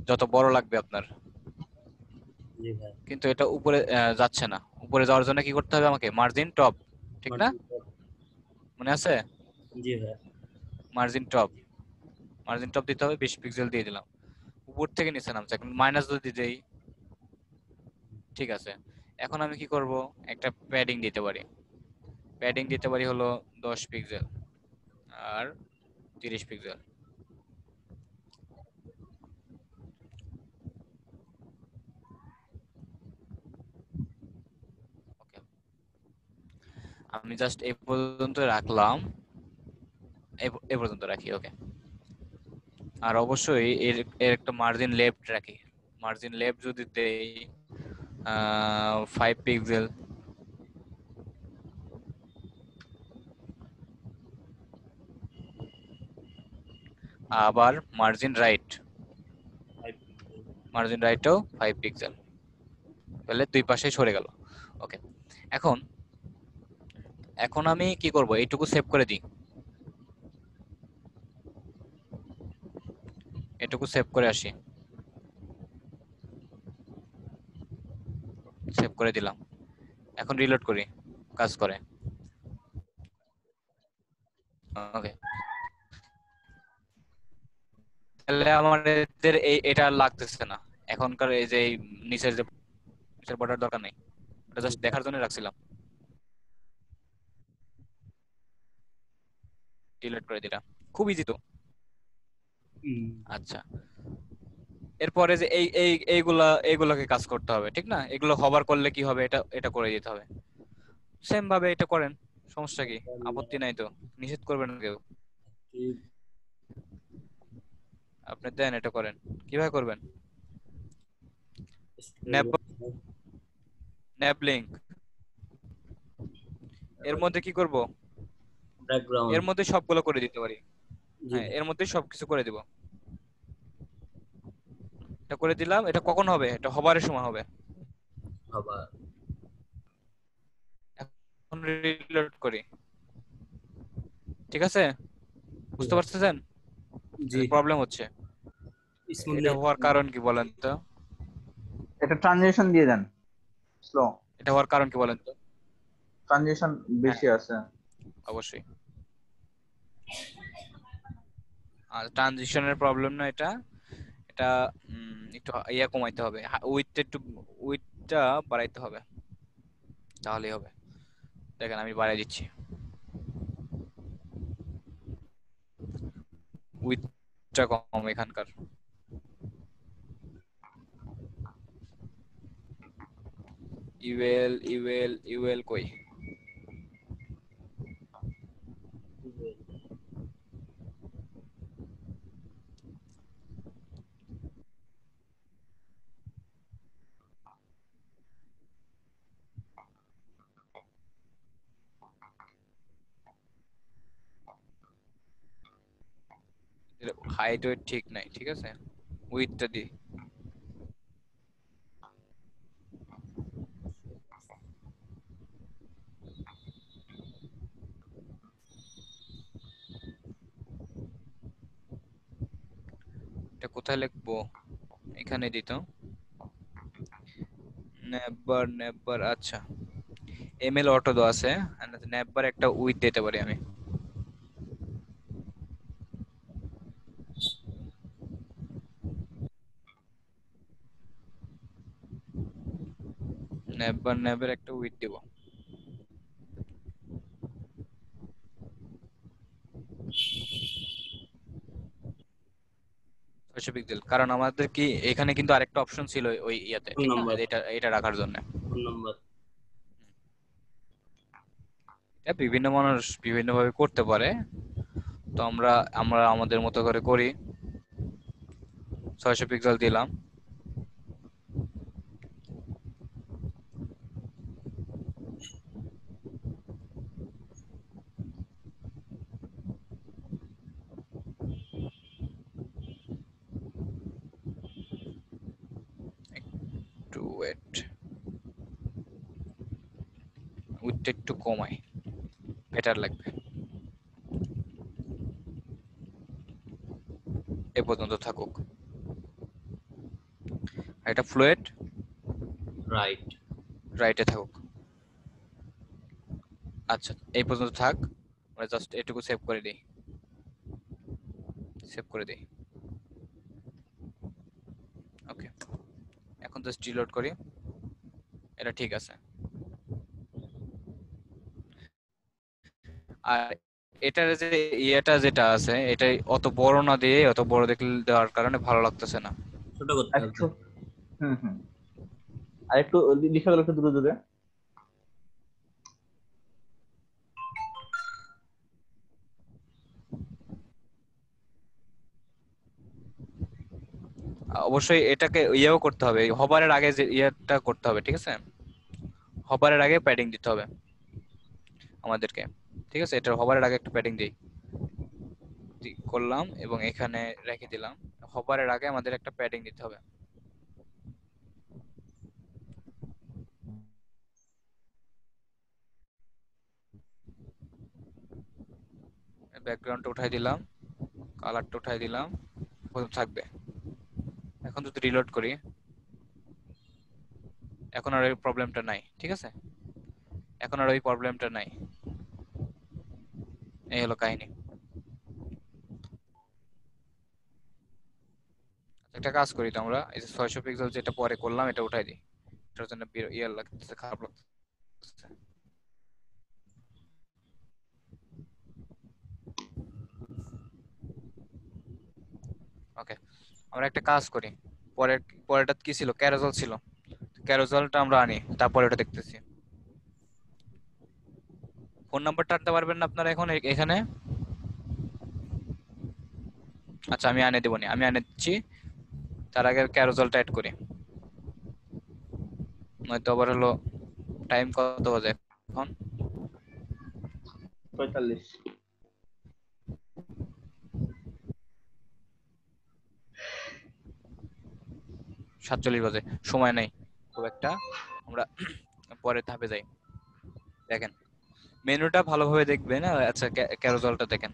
Speaker 1: যত বড় লাগবে আপনার। কিন্তু এটা উপরে যাচ্ছে না। উপরে যাওয়ার জন্য কি করতে হবে আমাকে? মার্জিন টপ ঠিক না? মনে আছে?
Speaker 2: জি ভাই।
Speaker 1: মার্জিন টপ মার্জিন টপ দিতে হবে বিশ পিক্সেল দিয়ে দিলাম। উপর থেকে নিচে নামছে, এখন মাইনাস যদি দেই ঠিক আছে। এখন আমি কি করব? একটা প্যাডিং দিতে পারি। প্যাডিং দিতে পারি হলো দশ পিক্সেল আর তিরিশ পিক্সেল আমি জাস্ট এই পর্যন্ত রাখলাম। এই পর্যন্ত রাখি ওকে আর অবশ্যই এর এর একটা মার্জিন লেফট রাখি। মার্জিন লেফট যদি দেই ফাইভ পিক্সেল আবার মার্জিন রাইট মার্জিন রাইটও ফাইভ পিক্সেল তাহলে দুই পাশে সরে গেল। ওকে এখন এখন আমি কি করব? এইটুকু সেভ করে দিই। এটুকু সেভ করে আসি। সেভ করে দিলাম। এখন রিলোড করি, কাজ করে। ওকে তাহলে আমাদের এই, এটা লাগতেছে না। এখনকার এই যে নিচের যে নিচের বর্ডার দরকার নেই। এটা জাস্ট দেখার জন্য রাখছিলাম। ডিলিট করে দিলাম। খুব ইজি তো। আচ্ছা। এরপরে যে এই এই এইগুলা এইগুলোকে কাজ করতে হবে ঠিক না? এগুলো হবার করলে কি হবে? এটা এটা করে দিতে হবে। সেম ভাবে এটা করেন সমস্যা কি? আপত্তি নাই তো? নিষেধ করবেন কেউ? আপনি দেন এটা করেন। কীভাবে করবেন? ন্যাপ লিংক এর মধ্যে কি করব?
Speaker 2: ব্যাকগ্রাউন্ড
Speaker 1: এর মধ্যে সবগুলো করে দিতে পারি। হ্যাঁ এর মধ্যে সবকিছু করে দিব। এটা করে দিলাম। এটা কখন হবে? এটা হবারের সময় হবে। এখন রিলোড করি। ঠিক আছে? বুঝতে পারতেছেন?
Speaker 2: জি।
Speaker 1: প্রবলেম হচ্ছে। এটা হওয়ার কারণ কি বলেন তো?
Speaker 4: এটা ট্রানজিশন দিয়ে দেন। স্লো
Speaker 1: এটা হওয়ার কারণ কি বলেন তো?
Speaker 4: ট্রানজিশন বেশি আছে।
Speaker 1: অবশ্যই। আর ট্রানজিশনের প্রবলেম না এটা। এটা একটু ইয়া কমাইতে হবে। উইথটা একটু উইথটা বাড়াইতে হবে। তাহলেই হবে। দেখেন, আমি বাড়াই দিচ্ছি। উইথটা কম এখানকার। ইউএল ইউএল ইউএল কই? হাইট ওয়েট ঠিক নাই, ঠিক আছে? উইথটা দি এটা কোথায় লিখব? এখানে দিত। নেবার নেবার আচ্ছা। এমএল অটো দো আছে। নেবার একটা উইথ দিতে পারি আমি। নেবার নেবার একটা উইথ দিব। ছয়শো পিক্সেল কারণ আমাদের কি এখানে কিন্তু আরেকটা অপশন ছিল ওই ইয়াতে. এটা এটা রাখার জন্য। এটা বিভিন্ন মানুষ বিভিন্ন ভাবে করতে পারে তো আমরা আমরা আমাদের মতো করে করি। ছয়শো পিক্সেল দিলাম একটু ওয়েট উইথটা একটু কমাই বেটার লাগবে এ পর্যন্ত থাকুক। এটা ফ্লুয়েড
Speaker 2: রাইট
Speaker 1: রাইটে থাকুক। আচ্ছা এই পর্যন্ত থাক। আমরা জাস্ট এটুকু সেভ করে দিই। সেভ করে দিই ওকে এখন জাস্ট রিলোড করি। এটা ঠিক আছে। আর এটার যে ইয়েটা যেটা আছে এটা অত বড় না দিয়ে অত বড় দেখলে দেওয়ার কারণে ভালো লাগতেছে না।
Speaker 2: ছোট করতে হবে।
Speaker 4: হুম হুম। আর একটু লিখে গেল একটু দূরে দূরে
Speaker 1: অবশ্যই এটাকে ইয়েও করতে হবে হবারের আগে যে ইয়েটা করতে হবে, ঠিক আছে? হবারের আগে প্যাডিং দিতে হবে আমাদেরকে, ঠিক আছে? এটা হবারের আগে একটা প্যাডিং দিই। করলাম এবং এখানে রেখে দিলাম। হবারের আগে আমাদের একটা প্যাডিং দিতে হবে। ব্যাকগ্রাউন্ডটা উঠাই দিলাম কালারটা উঠাই দিলাম, থাকবে। এখন যদি রিলোড করি, এখন আর ওই প্রবলেমটা নাই, ঠিক আছে? এখন আর ওই প্রবলেমটা নাই। এই হলো কাহিনী। একটা কাজ করি তো আমরা। এই যে ছয়শো পিক্সেল যেটা পরে করলাম, এটা উঠাই দিই। এটার জন্য ইয়ে লাগতেছে, খারাপ লাগতেছে ওকে আমরা একটা কাজ করি। পরে, পরেরটা কি ছিল? ক্যারোজল ছিল। ক্যারোজলটা আমরা আনি, তারপরে ওটা দেখতেছি। ফোন নাম্বারটা আনতে পারবেন না আপনারা এখন এখানে? আচ্ছা আমি আনে দেবনি আমি আনে দিচ্ছি। তার আগে ক্যারোজলটা অ্যাড করি। নয়তো আবার হলো টাইম কত বাজে এখন?
Speaker 4: পঁয়তাল্লিশ।
Speaker 1: সাতচল্লিশ বাজে সময় নেই। খুব একটা আমরা পরের ধাপে যাই। দেখেন মেনুটা ভালোভাবে দেখবেন আহ, আচ্ছা ক্যা- ক্যারোজলটা দেখেন।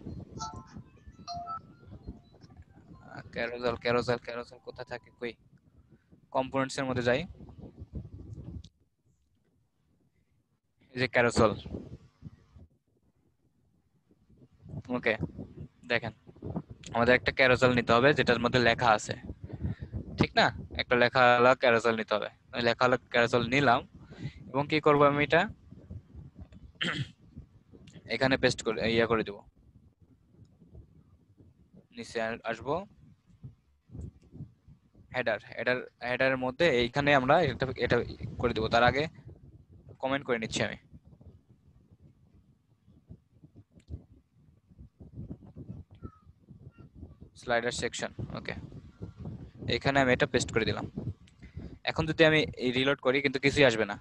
Speaker 1: ক্যারোজল ক্যারোজল ক্যারোজল কোথায় থাকে কই? কম্পোনেন্টস এর মধ্যে যাই। এই যে ক্যারোজল। ওকে দেখেন। আমাদের একটা ক্যারোজল নিতে হবে যেটার মধ্যে লেখা আছে। ঠিক না? একটা লেখা ক্যারোজল নিতে হবে। ওই লেখা ক্যারোজল নিলাম। এবং কি করব আমি এটা? এখানে পেস্ট করে, ইয়া করে দেব। নিচে আসব। হেডার হেডার হেডারের মধ্যে এইখানে আমরা এটা এটা করে দেব। তার আগে কমেন্ট করে নিচ্ছি আমি। স্লাইডার সেকশন ওকে এখানে আমি এটা পেস্ট করে দিলাম। এখন যদি আমি রিলোড করি, কিন্তু কিছুই আসবে না।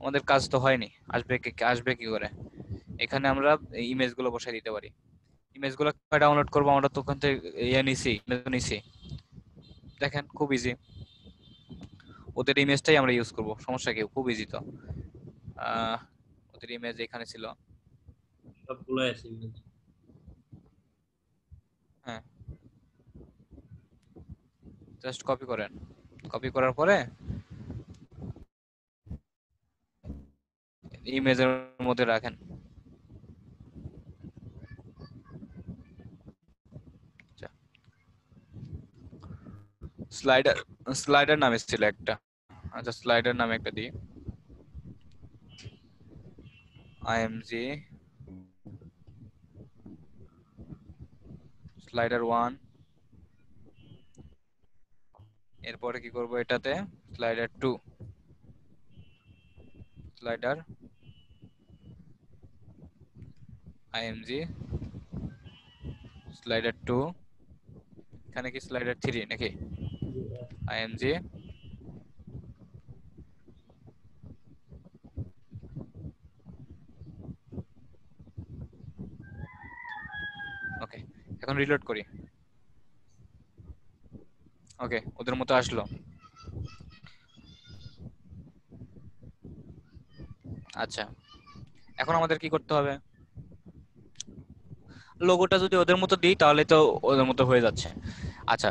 Speaker 1: আমাদের কাজ তো হয়নি। আসবে কি আসবে কি করে? এখানে আমরা ইমেজগুলো বসাই দিতে পারি। ইমেজগুলো ডাউনলোড করব? আমরা তো ওখান থেকে ইয়ে নিছি ইমেজ নিছি। দেখেন, খুব ইজি ওদের ইমেজটাই আমরা ইউজ করব। সমস্যা কি? খুব ইজি তো। ওদের ইমেজ এখানে ছিল।
Speaker 2: সবগুলো আছে image।
Speaker 1: জাস্ট কপি করেন। কপি করার পরে ইমেজের মধ্যে রাখেন। স্লাইডার স্লাইডার নামে ছিল একটা। আচ্ছা স্লাইডার নামে একটা দিই। IMG slider one. এরপরে কি করব এটাতে? Slider two slider IMG slider two এখানে কি স্লাইডার থ্রি নাকি? আইএমজি ওকে এখন রিলোড করি। ওকে ওদের মতো আসলো। আচ্ছা এখন আমাদের কি করতে হবে? লোগোটা যদি ওদের মতো দিই তাহলে তো ওদের মতো হয়ে যাচ্ছে। আচ্ছা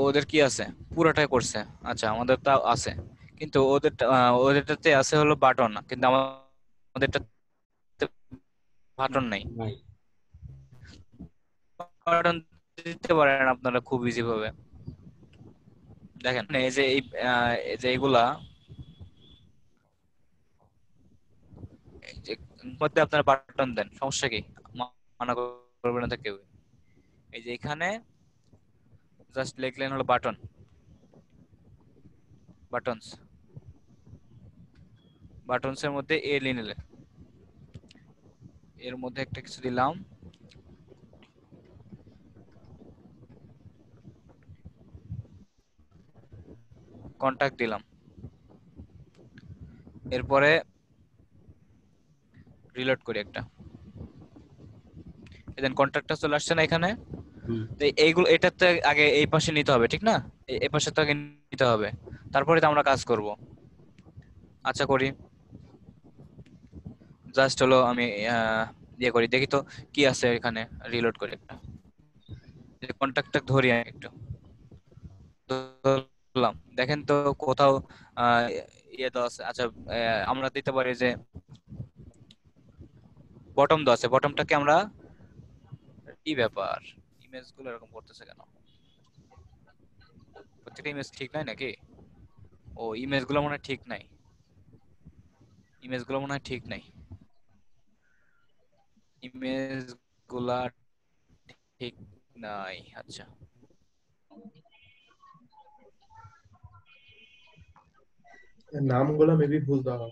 Speaker 1: ওদের কি আছে? পুরোটাই করছে। আচ্ছা আমাদের তা আছে। কিন্তু ওদের ওদেরটাতে আছে হলো বাটন কিন্তু আমাদেরটা বাটন নাই। বাটন দিতে পারেন আপনারা খুব ইজি ভাবে। দেখেন এই যে এই যে এইগুলা এই মধ্যে আপনারা বাটন দেন, সমস্যা কি? মানা করবে না কেউ। এই যে এখানে জাস্ট লিখলেন হলো বাটন বাটনস বাটনস এর মধ্যে এ লিয়ে এর মধ্যে একটা কিছু দিলাম। কন্টাক্ট দিলাম। এরপরে রিলোড করি একটা। দেন কন্ট্রাক্টটা চলে আসছে না এখানে? তো এইগুলো এটাতে আগে এই পাশে নিতে হবে ঠিক না? এই পাশে তো আগে নিতে হবে। তারপরে তো আমরা কাজ করব। আচ্ছা করি। জাস্ট হলো আমি ইয়ে করি। দেখি তো কি আছে এখানে রিলোড করি একটা। কন্ট্রাক্টটা ধরি একটু। ধরলাম দেখেন তো কোথাও ইয়ে আচ্ছা আমরা দিতে পারি যে বটম দেওয়া বটমটাকে আমরা কি ব্যাপার? ইমেজগুলো এরকম করতেছে কেন? প্রত্যেকটা ইমেজ ঠিক নাই নাকি? ও ইমেজগুলো মনে হয় ঠিক নাই। ইমেজগুলো মনে হয় ঠিক নাই। ইমেজগুলা ঠিক নাই আচ্ছা।
Speaker 5: নামগুলো মেবি ভুল দেওয়া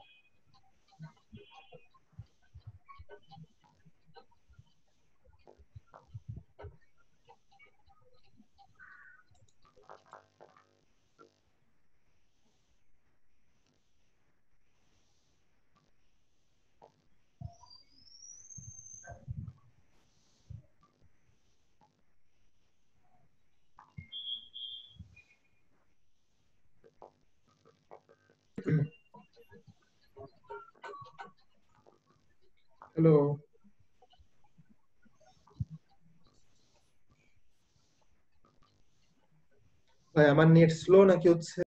Speaker 5: হ্যালো ভাই আমার নেট স্লো নাকি হচ্ছে